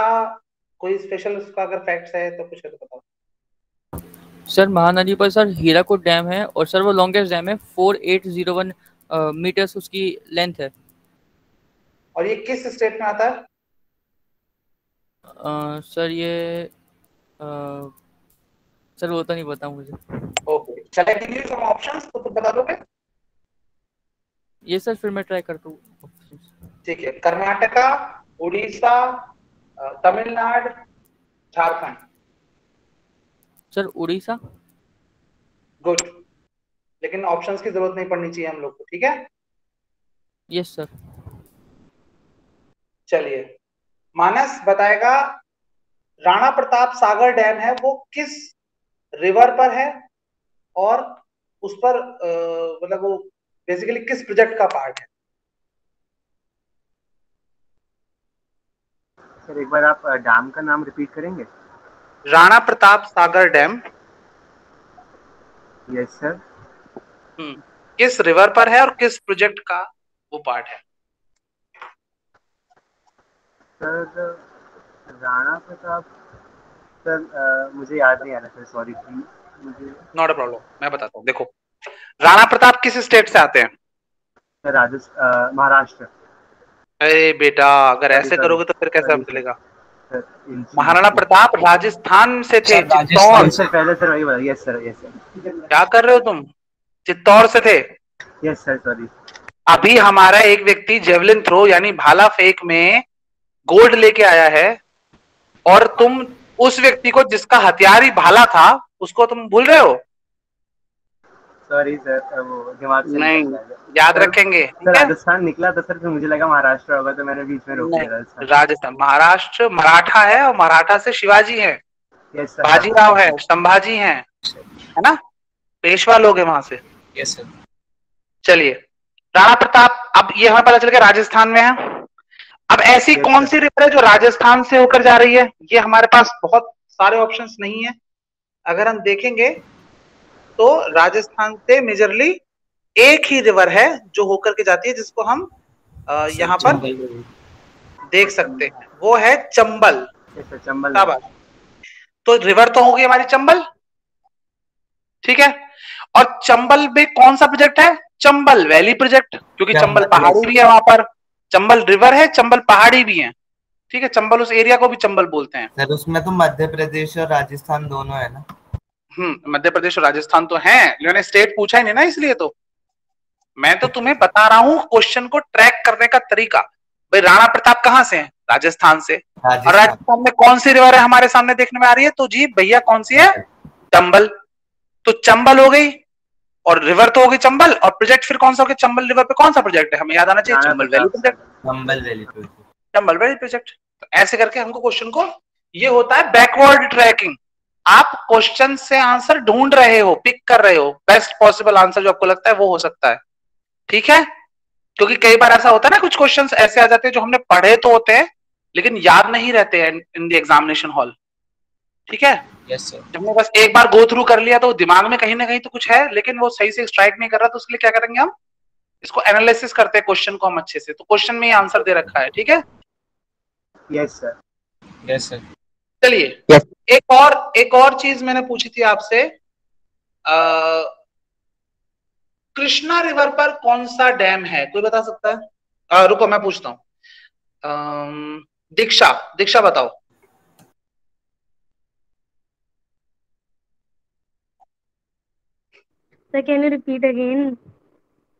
कोई स्पेशल उसका अगर फैक्ट्स है तो कुछ है तो बताओ। सर महानदी पर सर हीराकुद डैम है और सर वो लॉन्गेस्ट डैम है four eight zero one meters उसकी लेंथ है। और ये किस स्टेट में आता है? अ, सर ये अ, सर वो तो नहीं पता मुझे। ओके चले गिव यू सम ऑप्शंस तो तुम बता दोगे। ये सर फिर मैं ट्राई करता हूँ। ठीक है कर्नाटका उड़ीसा तमिलनाडु झारखंड। सर उड़ीसा? गुड। लेकिन ऑप्शंस की ज़रूरत नहीं पड़नी चाहिए हम लोग को ठीक है? यस सर चलिए। मानस बताएगा राणा प्रताप सागर डैम है वो किस रिवर पर है? और उस पर मतलब वो बेसिकली किस प्रोजेक्ट का पार्ट है? सर एक बार आप डैम का नाम रिपीट करेंगे? Rana Pratap Sagar dam. Yes sir. Hmm, किस रिवर पर है और किस प्रोजेक्ट का वो पार्ट है? सर राणा प्रताप सर मुझे याद नहीं आ रहा सर सॉरी प्लीज़ मुझे नॉट अ प्रॉब्लम मैं बताता हूँ देखो। राणा प्रताप किस स्टेट से आते हैं? सर राजस्थान महाराष्ट्र। अरे बेटा अगर ऐसे करोगे तो फिर कैसे चलेगा? महाराणा प्रताप राजस्थान से थे सर चित्तौड़। सर पहले सर वही यस सर यस सर क्या कर रहे हो तुम? चित्तौड़ से थे। यस सर सॉरी अभी हमारा एक व्यक्ति जेवलिन थ्रो यानी भाला फेंक में गोल्ड लेके आया है और तुम उस व्यक्ति को जिसका हथियार ही भाला था उसको तुम भूल रहे हो? सॉरी सर वो दिमाग से नहीं याद रखेंगे सर राजस्थान निकला था सर फिर मुझे लगा महाराष्ट्र होगा तो मैंने बीच में रोक दिया राजस्थान राजस्थान महाराष्ट्र मराठा है और मराठा से शिवाजी है। यस सर बाजीराव है संभाजी है है ना? पेशवा लोग है वहाँ से। यस सर चलिए राणा प्रताप अब ये हमें पता चल गया राजस्थान में है। अब ऐसी Yes, कौन सी रिवर है जो राजस्थान से होकर जा रही है? ये हमारे पास बहुत सारे ऑप्शंस नहीं है। अगर हम देखेंगे तो राजस्थान से मेजरली एक ही रिवर है जो होकर के जाती है जिसको हम यहाँ पर देख सकते हैं। वो है चंबल। चंबल तो रिवर तो होगी हमारी चंबल? ठीक है। और चंबल में कौन सा प्रोजेक्ट है? चंबल वैली प्रोजेक्ट क्योंकि चंबल, पहाड़ी भी है वहाँ पर। चंबल रिवर है चंबल पहाड़ी भी है। ठीक है चंबल उस एरिया को भी चंबल बोलते हैं। सर उसमें तो मध्य प्रदेश और राजस्थान दोनों है ना। मध्य प्रदेश और राजस्थान तो है मैंने स्टेट पूछा ही नहीं ना इसलिए तो। मैं तो तुम्हें बता रहा हूँ क्वेश्चन को ट्रैक करने का तरीका। भाई राणा प्रताप कहाँ से है? राजस्थान से। और राजस्थान। राजस्थान में कौन सी रिवर है हमारे सामने देखने में आ रही है? तो जी भैया कौन सी है? चंबल। तो चंबल हो गई और रिवर तो हो गई चंबल और प्रोजेक्ट फिर कौन सा हो गया? चंबल रिवर पे कौन सा प्रोजेक्ट है? हमें याद आना चाहिए Chambal valley project Chambal valley project Chambal valley project तो ऐसे करके हमको क्वेश्चन को ये होता है बैकवर्ड ट्रैकिंग आप क्वेश्चन से आंसर ढूंढ रहे हो पिक कर रहे हो बेस्ट पॉसिबल आंसर जो आपको लगता है वो हो सकता है। ठीक है? क्योंकि कई बार ऐसा होता है ना कुछ क्वेश्चंस ऐसे आ जाते हैं जो हमने पढ़े तो होते हैं लेकिन याद नहीं रहते हैं इन द एग्जामिनेशन हॉल ठीक है? यस सर जब हमने बस एक बार गो थ्रू कर लिया तो दिमाग में कहीं ना कहीं तो कुछ है लेकिन वो सही से स्ट्राइक नहीं कर रहा तो उसके लिए क्या करेंगे हम? इसको एनालिसिस करते हैं क्वेश्चन को हम अच्छे से। तो क्वेश्चन में ही आंसर दे रखा है ठीक है? यस सर यस सर चलिए। Yes. एक और एक और चीज़ मैंने पूछी थी आपसे। कृष्णा रिवर पर कौन सा डैम है? कोई बता सकता है? अ, रुको मैं पूछता हूँ। दीक्षा दीक्षा बताओ। Can you repeat again?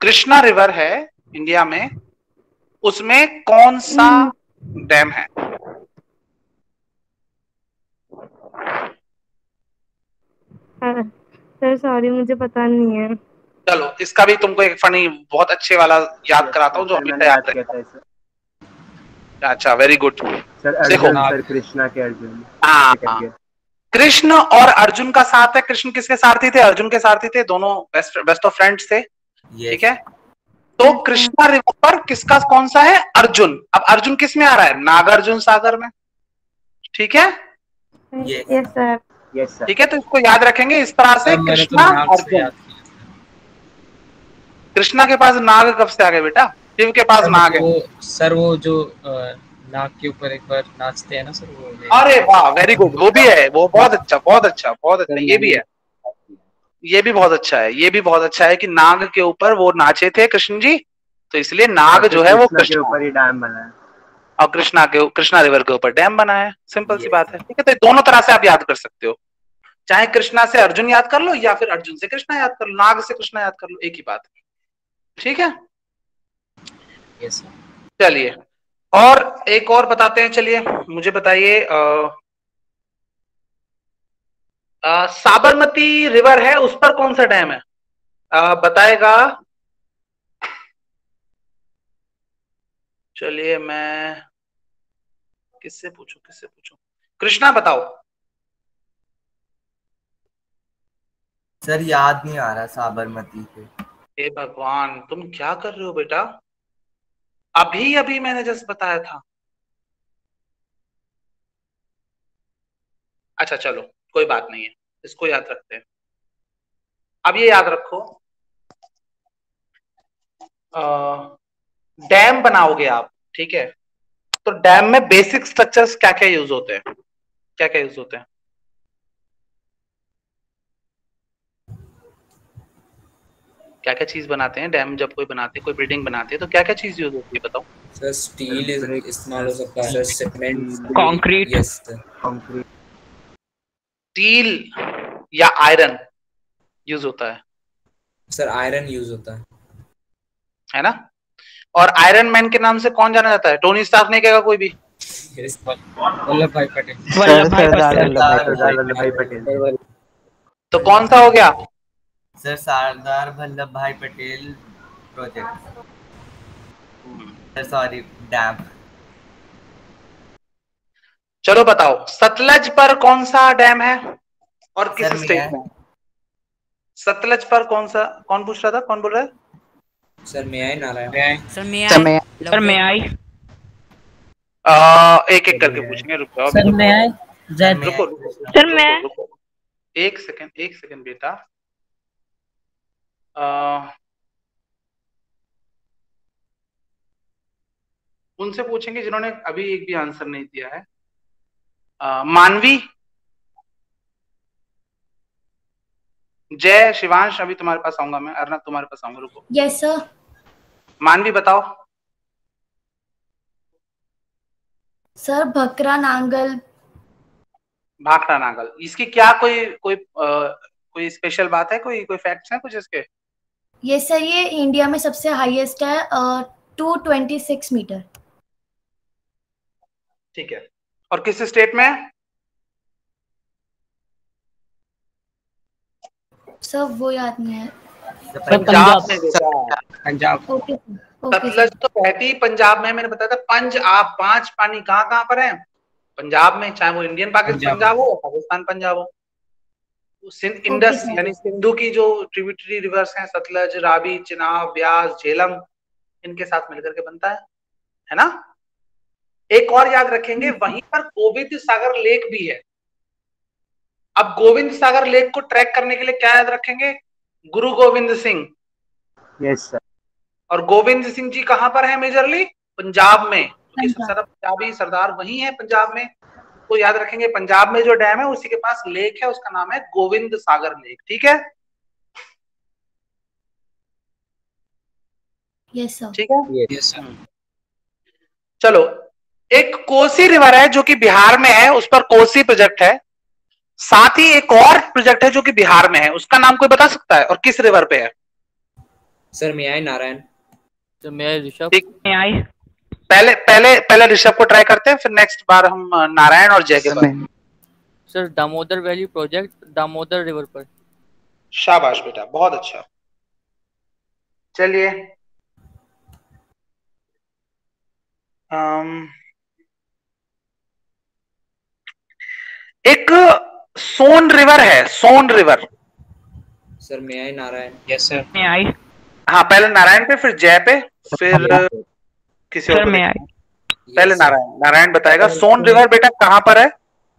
Krishna river है इंडिया में। उसमें कौन सा डैम है? सर सॉरी मुझे पता नहीं है। चलो इसका भी तुमको एक फनी बहुत अच्छे वाला याद कराता हूँ जो हमेशा याद था अच्छा वेरी गुड देखो। कृष्णा के अर्जुन। हाँ हाँ। कृष्ण और अर्जुन का साथ है। कृष्ण किसके सारथी थे? अर्जुन के सारथी थे। दोनों बेस्ट बेस्ट ऑफ़ फ्रेंड्स थे। ठीक है? तो कृष्णा रिवर पर किसका कौन सा है? अर्जुन। अब अर्जुन किसमें आ रहा है? नागार्जुन सागर में। ठीक है? यस सर ठीक है तो इसको याद रखेंगे इस तरह से सर, मैंने तो कृष्णा अर्जुन कृष्णा के पास नाग कब से आ गए बेटा? शिव के पास नाग है। सर वो जो नाक के ऊपर एक बार नाचते हैं ना सर वो अरे वाह वेरी गुड वो भी है वो बहुत अच्छा बहुत अच्छा बहुत अच्छा ये भी है। ये भी बहुत अच्छा है ये भी बहुत अच्छा है कि नाग के ऊपर वो नाचे थे कृष्ण जी तो इसलिए नाग जो है वो कृष्णा के कृष्ण ऊपर ही डैम बना है। और कृष्णा के कृष्णा रिवर के ऊपर डैम बना है सिंपल सी बात है। ठीक है तो दोनों तरह से आप याद कर सकते हो। चाहे कृष्णा से अर्जुन याद कर लो या फिर अर्जुन से कृष्णा याद कर लो नाग से कृष्णा याद कर लो एक ही बात। है ठीक है? यस चलिए और एक और बताते हैं चलिए मुझे बताइए साबरमती रिवर है उस पर कौन सा डैम है? अ, बताएगा। चलिए मैं किससे पूछू किससे पूछू? कृष्णा बताओ। सर याद नहीं आ रहा साबरमती पे हे भगवान, तुम क्या कर रहे हो बेटा? अभी अभी मैंने जस्ट बताया था। अच्छा चलो, कोई बात नहीं है, इसको याद रखते हैं। अब ये याद रखो डैम बनाओगे आप, ठीक है? तो डैम में बेसिक स्ट्रक्चर्स क्या क्या यूज़ होते हैं? क्या क्या यूज़ होते हैं? क्या क्या चीज़ बनाते हैं डैम जब कोई बनाते हैं कोई बिल्डिंग बनाते हैं तो क्या क्या चीज़ यूज़ होती है बताओ सर स्टील इस्तेमाल हो सकता है cement Concrete. Yes concrete steel या आयरन यूज़ होता है सर आयरन यूज़ होता है है ना और आयरन मैन के नाम से कौन जाना जाता है टोनी स्टार्क नहीं कहेगा कोई भी वल्लभ भाई पटेल तो कौन सा हो गया sir Sardar Vallabh Bhai Patel project sir sorry dam चलो बताओ सतलज पर कौन सा डैम है और किस स्टेट में सतलज पर कौन सा कौन पूछ रहा था कौन बोल रहा है? Sir may I Narayan. Sir may sir may sir may I. एक एक करके पूछेंगे रुको अभी सर रुको, मैं आए रुको रुको सर, मैं-। एक सेकंड एक सेकंड बेटा। आ, उनसे पूछेंगे जिन्होंने अभी एक भी आंसर नहीं दिया है। आ, मानवी। जय शिवांश अभी तुम्हारे पास आऊँगा मैं। अर्नब तुम्हारे पास आऊँगा रुको। यस सर मानवी बताओ। सर भकरा नांगल। भाखड़ा नांगल। इसकी क्या कोई कोई आ, कोई स्पेशल बात है? कोई कोई फैक्ट्स है कुछ इसके? यस सर ये इंडिया में सबसे हाईएस्ट है टू ट्वेंटी सिक्स मीटर ठीक है। और किस स्टेट में? सब वो याद नहीं है। पंजाब पंजाब सतलज तो बहती ही पंजाब में मैंने बताया था पंज आप पाँच पानी कहाँ कहाँ पर है? पंजाब में चाहे वो इंडियन पाकिस्तान पंजाब। हो पाकिस्तान पंजाब हो। सिंध इंडस यानी सिंधु की जो ट्रिब्यूटरी रिवर्स हैं सतलज रावी चिनाब ब्यास झेलम इनके साथ मिलकर के बनता है है ना? एक और याद रखेंगे वहीं पर गोविंद सागर लेक भी है। अब गोविंद सागर लेक को ट्रैक करने के लिए क्या याद रखेंगे? गुरु गोविंद सिंह। Yes sir. और गोविंद सिंह जी कहाँ पर है मेजरली? पंजाब में। क्योंकि सबसे ज़्यादा पंजाबी सरदार वही है पंजाब में। तो याद रखेंगे पंजाब में जो डैम है उसी के पास लेक है उसका नाम है गोविंद सागर लेक ठीक है? यस सर ठीक है? यस सर चलो एक कोसी रिवर है जो कि बिहार में है उस पर कोसी प्रोजेक्ट है। साथ ही एक और प्रोजेक्ट है जो कि बिहार में है उसका नाम कोई बता सकता है और किस रिवर पे है? सर मैं आई नारायण तो मैं ऋषभ ठीक I? पहले पहले पहले ऋषभ को ट्राई करते हैं फिर नेक्स्ट बार हम नारायण और जय के सर बारे sir Damodar valley project Damodar river पर। शाबाश बेटा बहुत अच्छा। चलिए। एक सोन रिवर है Son river sir may I Narayan. Yes sir May I? हाँ पहले नारायण पे फिर जय पे फिर किसी और देखते हैं। पहले नारायण नारायण बताएगा सोन रिवर बेटा कहाँ पर है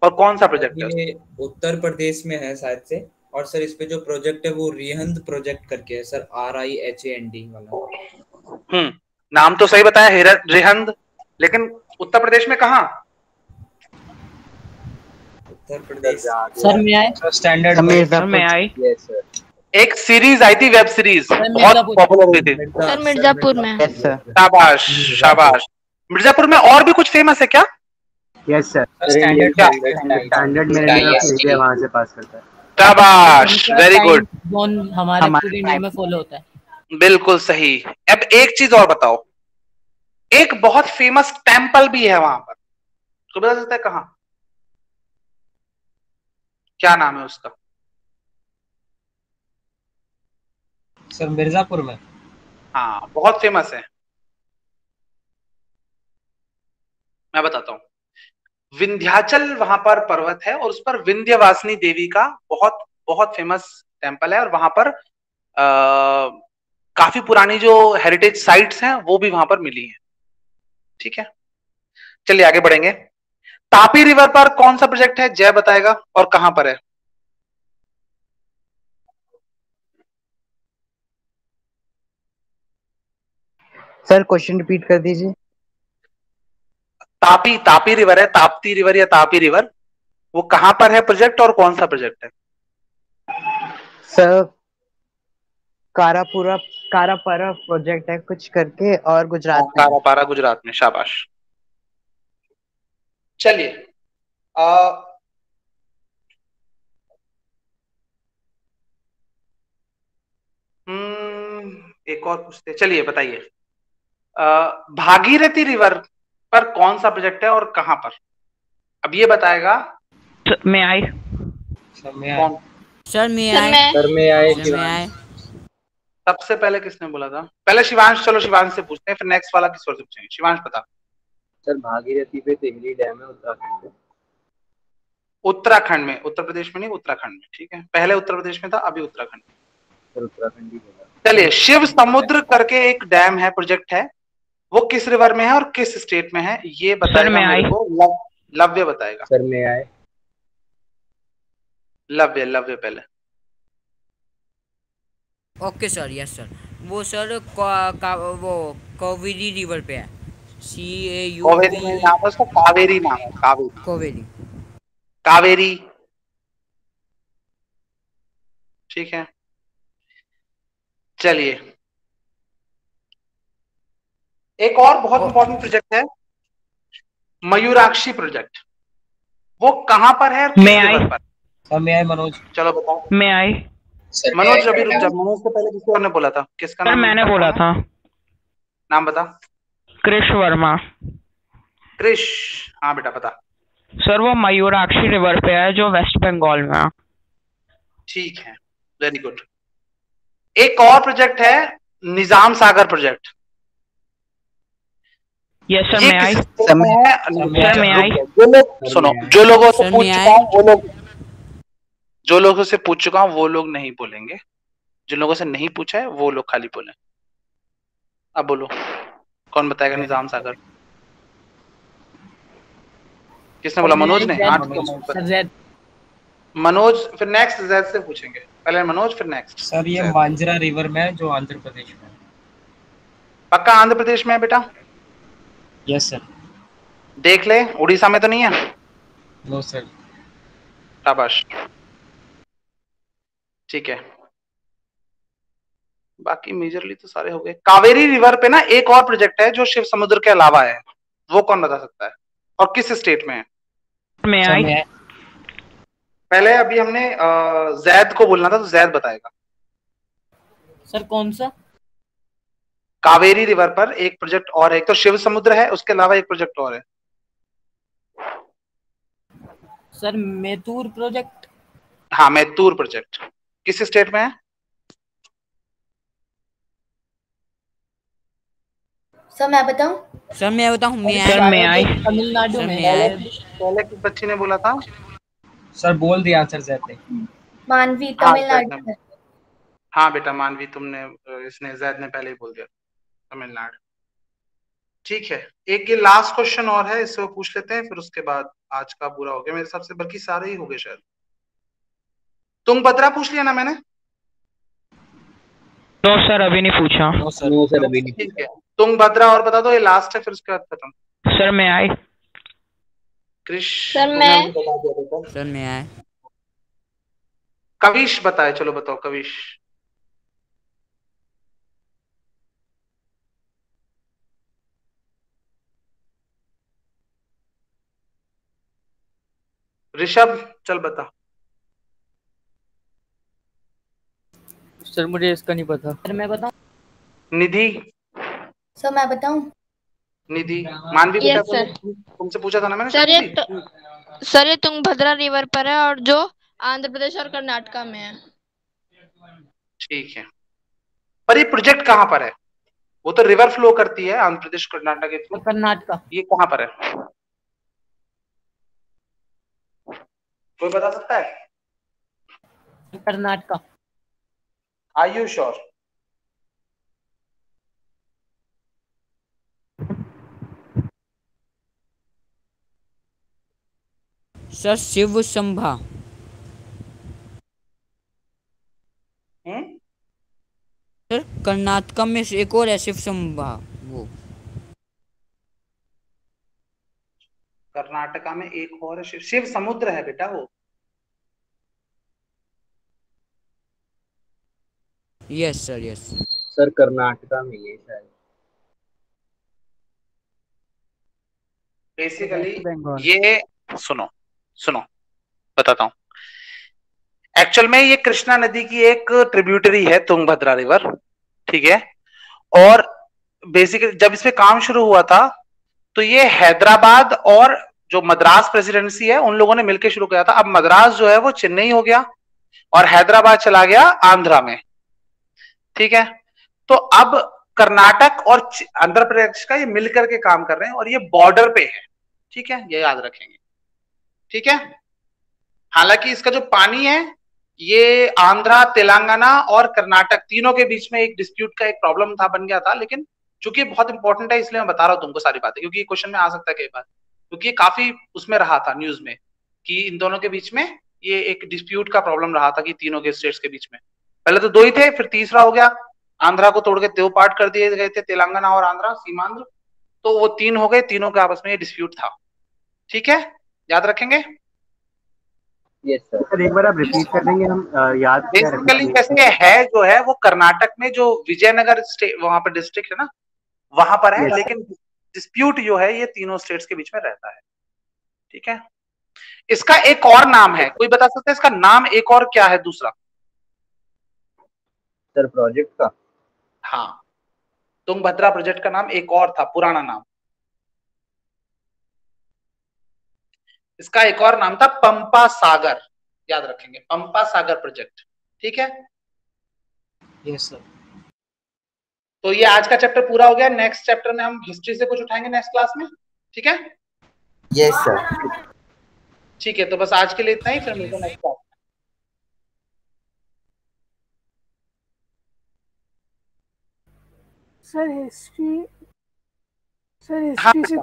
और कौन सा प्रोजेक्ट है उत्तर प्रदेश में है शायद से और सर इस पे जो प्रोजेक्ट है वो रिहंद प्रोजेक्ट करके है sir R I H A N D वाला। हम्म नाम तो सही बताया रिहंद लेकिन उत्तर प्रदेश में कहा? उत्तर प्रदेश। सर में आए sir standard sir may I? Yes sir एक सीरीज़ आई थी वेब सीरीज़ बहुत पॉपुलर हुई थी। सर मिर्जापुर में। शाबाश शाबाश। मिर्जापुर में और भी कुछ फ़ेमस है क्या? Yes sir standard? मेरे वहाँ से पास करता है। शाबाश वेरी गुड जोन हमारे हमारे पूरी इंडिया में फॉलो होता है। बिल्कुल सही। अब एक चीज़ और बताओ। एक बहुत फ़ेमस टेंपल भी है वहाँ पर। तो बता सकता है कहाँ? क्या नाम है उसका? सर मिर्जापुर में। हाँ बहुत फ़ेमस है। मैं बताता हूँ। विंध्याचल वहाँ पर पर्वत है और उस पर विंध्यवासिनी देवी का बहुत बहुत फ़ेमस टेंपल है और वहाँ पर आ, काफ़ी पुरानी जो हेरिटेज साइट्स हैं वो भी वहाँ पर मिली हैं। ठीक है? चलिए आगे बढ़ेंगे। तापी रिवर पर कौन सा प्रोजेक्ट है? जय बताएगा और कहाँ पर है? सर क्वेश्चन रिपीट कर दीजिए। तापी तापी रिवर है ताप्ती रिवर या तापी रिवर वो कहाँ पर है प्रोजेक्ट और कौन सा प्रोजेक्ट है? सर कारापुरा कारापारा प्रोजेक्ट है कुछ करके और गुजरात में। कारापारा गुजरात में शाबाश। चलिए हम्म, एक और पूछते चलिए बताइए। भागीरथी रिवर पर कौन सा प्रोजेक्ट है और कहाँ पर? अब ये बताएगा। मैं कौन सर मैं आए सर मैं आए सर मैं आए सबसे पहले किसने बोला था? पहले शिवांश चलो शिवांश से पूछते हैं फिर नेक्स्ट वाला किस और से पूछेंगे? शिवांश बता। सर भागीरथी पे तिगरी डैम है उत्तराखंड में उत्तराखंड में उत्तर प्रदेश में नहीं उत्तराखंड में ठीक है? पहले उत्तर प्रदेश में था अभी उत्तराखंड में। उत्तराखंड ही बोला। चलिए शिव समुद्र करके एक डैम है प्रोजेक्ट है। वो किस रिवर में है और किस स्टेट में है ये बताएगा लव्य बताएगा। सर मैं आए लव्य लव्य पहले। ओके सर यस सर वो सर का, का, वो कावेरी रिवर पे है। सी ए यू कावेरी में नाम है उसका कावेरी नाम है कावेरी। कावेरी। कावेरी। ठीक है। चलिए। एक और बहुत इंपॉर्टेंट प्रोजेक्ट है मयूराक्षी प्रोजेक्ट वो कहाँ पर है मैं आई- मैं आए मनोज। चलो बताओ। I? सर मनोज मैं- अभी रुक जा मनोज से पहले किसी और ने बोला था। किसका नाम? मैंने बोला था। नाम बता। कृष वर्मा। क्रिश हाँ बेटा बता। सर वो मयूराक्षी रिवर पे है जो वेस्ट बंगाल में ठीक है। वेरी गुड एक और प्रोजेक्ट है Nizam Sagar project yes sir may I है सर मैं आई जो लोग सुनो जो लोगों से पूछ चुका हूँ वो लोग जो लोगों से पूछ चुका हूँ वो लोग नहीं बोलेंगे। जिन लोगों से नहीं पूछा है वो लोग खाली बोले। अब बोलो। कौन बताएगा निज़ाम सागर? किसने बोला? मनोज ने? ठीक है, मनोज फिर नेक्स्ट जैद से पूछेंगे। पहले मनोज फिर नेक्स्ट सर ये मांजरा रिवर में जो आंध्र प्रदेश में पक्का आंध्र प्रदेश में है बेटा? यस सर देख ले उड़ीसा में तो नहीं है? नो सर शाबाश। ठीक है। बाकी मेजरली तो सारे हो गए। कावेरी रिवर पे ना एक और प्रोजेक्ट है जो शिव समुद्र के अलावा है। वो कौन बता सकता है? और किस स्टेट में है? मैं आई। पहले अभी हमने जैद को बोलना था तो जैद बताएगा। सर कौन सा? कावेरी रिवर पर एक प्रोजेक्ट और है। एक तो शिव समुद्र है उसके अलावा एक प्रोजेक्ट और है। Sir Mettur project? हाँ मैतूर प्रोजेक्ट। किस स्टेट में है? सर मैं बताऊँ? सर मैं बताऊँ मैं सर आई मैं आई। तमिलनाडु में। है पहले किस बच्ची ने बोला था? सर बोल दिया आंसर जैद ने मानवी हाँ, तमिलनाडु हाँ बेटा मानवी तुमने इसने जैद ने पहले ही बोल दिया। तमिलनाडु। ठीक है एक ये लास्ट क्वेश्चन और है इससे वो पूछ लेते हैं फिर उसके बाद आज का पूरा हो गया। मेरे हिसाब से बल्कि सारे ही हो गए शायद। तुम तुंगभद्रा पूछ लिया ना मैंने? नो सर अभी नहीं पूछा। नो सर नो सर अभी नहीं ठीक है तुंगभद्रा और बता दो ये लास्ट है फिर उसके बाद खत्म। Sir may I Krish sir, may- sir may I Kavish बताए चलो बताओ कविश। ऋषभ चल बता। सर मुझे इसका नहीं पता। सर मैं बताऊँ? निधि। सर मैं बताऊँ? निधि। मानवी बेटा Yes. तुम- तुमसे पूछा था ना मैंने सर ये तो, सर ये तुंगभद्रा रिवर पर है और जो आंध्र प्रदेश और कर्नाटका में है। ठीक है। पर ये प्रोजेक्ट कहाँ पर है? वो तो रिवर फ्लो करती है आंध्र प्रदेश कर्नाटक के थ्रू। कर्नाटका। ये कहाँ पर है? कोई बता सकता है? Karnataka. Are you sure sir Shiv Sambha sir Karnataka में से एक और है शिव संभा कर्नाटका में एक और शिव, शिव समुद्र है बेटा वो। Yes sir yes sir Karnataka में ये शायद। बेसिकली ये सुनो सुनो बताता हूँ। एक्चुअल में ये कृष्णा नदी की एक ट्रिब्यूटरी है तुंगभद्रा रिवर ठीक है? और बेसिकली जब इसमें काम शुरू हुआ था तो ये हैदराबाद और जो मद्रास प्रेसिडेंसी है, उन लोगों ने मिलकर शुरू किया था। अब मद्रास जो है, वो चेन्नई हो गया और हैदराबाद चला गया आंध्रा में। ठीक है? तो अब कर्नाटक और आंध्र प्रदेश का ये मिलकर के काम कर रहे हैं और ये बॉर्डर पे है। ठीक है? ये याद रखेंगे। ठीक है? हालाँकि इसका जो पानी है, ये आंध्रा, तेलंगाना और कर्नाटक तीनों के बीच में एक डिस्प्यूट का एक प्रॉब्लम था, बन गया था, लेकिन चूँकि बहुत इंपॉर्टेंट है, इसलिए मैं बता रहा हूँ तुमको सारी बातें, क्योंकि क्वेश्चन में आ सकता है कई बार। क्योंकि ये काफ़ी उसमें रहा था न्यूज़ में कि इन दोनों के बीच में ये एक डिस्प्यूट का प्रॉब्लम रहा था कि तीनों के स्टेट्स के बीच में। पहले तो दो ही थे फिर तीसरा हो गया। आंध्रा को तोड़ के दो पार्ट कर दिए गए थे तेलंगाना और आंध्रा सीमांध्र। तो वो तीन हो गए तीनों के आपस में ये डिस्प्यूट था। ठीक है? याद रखेंगे? यस सर एक बार आप रिपीट कर देंगे हम याद बेसिकली कैसे है। जो है वो कर्नाटक में जो विजयनगर स्टेट वहाँ पर डिस्ट्रिक्ट है ना वहाँ पर है Yes. लेकिन डिस्प्यूट जो है ये तीनों स्टेट्स के बीच में रहता है। ठीक है? इसका एक और नाम है। कोई बता सकता है इसका नाम एक और क्या है दूसरा? सर प्रोजेक्ट का। हाँ। तुंगभद्रा प्रोजेक्ट का नाम एक और था पुराना नाम। इसका एक और नाम था पंपा सागर। याद रखेंगे पंपा सागर प्रोजेक्ट ठीक है? यस सर तो ये आज का चैप्टर पूरा हो गया। नेक्स्ट चैप्टर में हम हिस्ट्री से कुछ उठाएँगे नेक्स्ट क्लास में। ठीक है? यस सर ठीक है तो बस आज के लिए इतना ही फिर मिलते हैं next class sir history sir. History से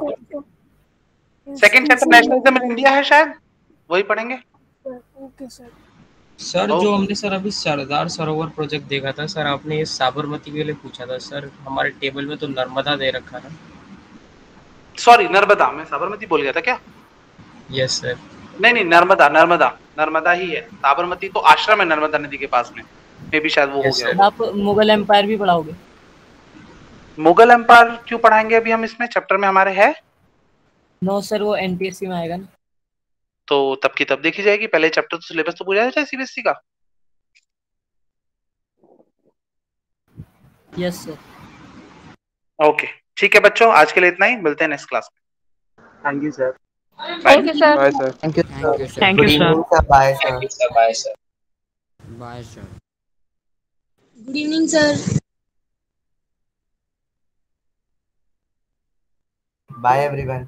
second chapter nationalism in India है शायद? वही पढ़ेंगे? ओके सर सर जो हमने सर अभी सरदार सरोवर प्रोजेक्ट देखा था सर आपने ये साबरमती के लिए पूछा था सर हमारे टेबल में तो नर्मदा दे रखा था। सॉरी नर्मदा मैं साबरमती बोल गया था क्या? यस सर नहीं नहीं नर्मदा नर्मदा नर्मदा ही है। साबरमती तो आश्रम है नर्मदा नदी के पास में। मे भी शायद वो हो गया आप मुगल एम्पायर भी पढ़ाओगे? मुगल एम्पायर क्यों पढ़ाएँगे? अभी हम इसमें चैप्टर में हमारे है। नो सर वो एनपीएससी में आएगा ना। तो तब की तब देखी जाएगी। पहले चैप्टर तो सिलेबस तो पूछा जाए सीबीएसई का। यस सर ओके ठीक है बच्चों आज के लिए इतना ही। मिलते हैं नेक्स्ट क्लास में। Thank you sir sir bye sir thank you you, sir. Bye sir thank you sir bye sir bye sir good evening sir bye everyone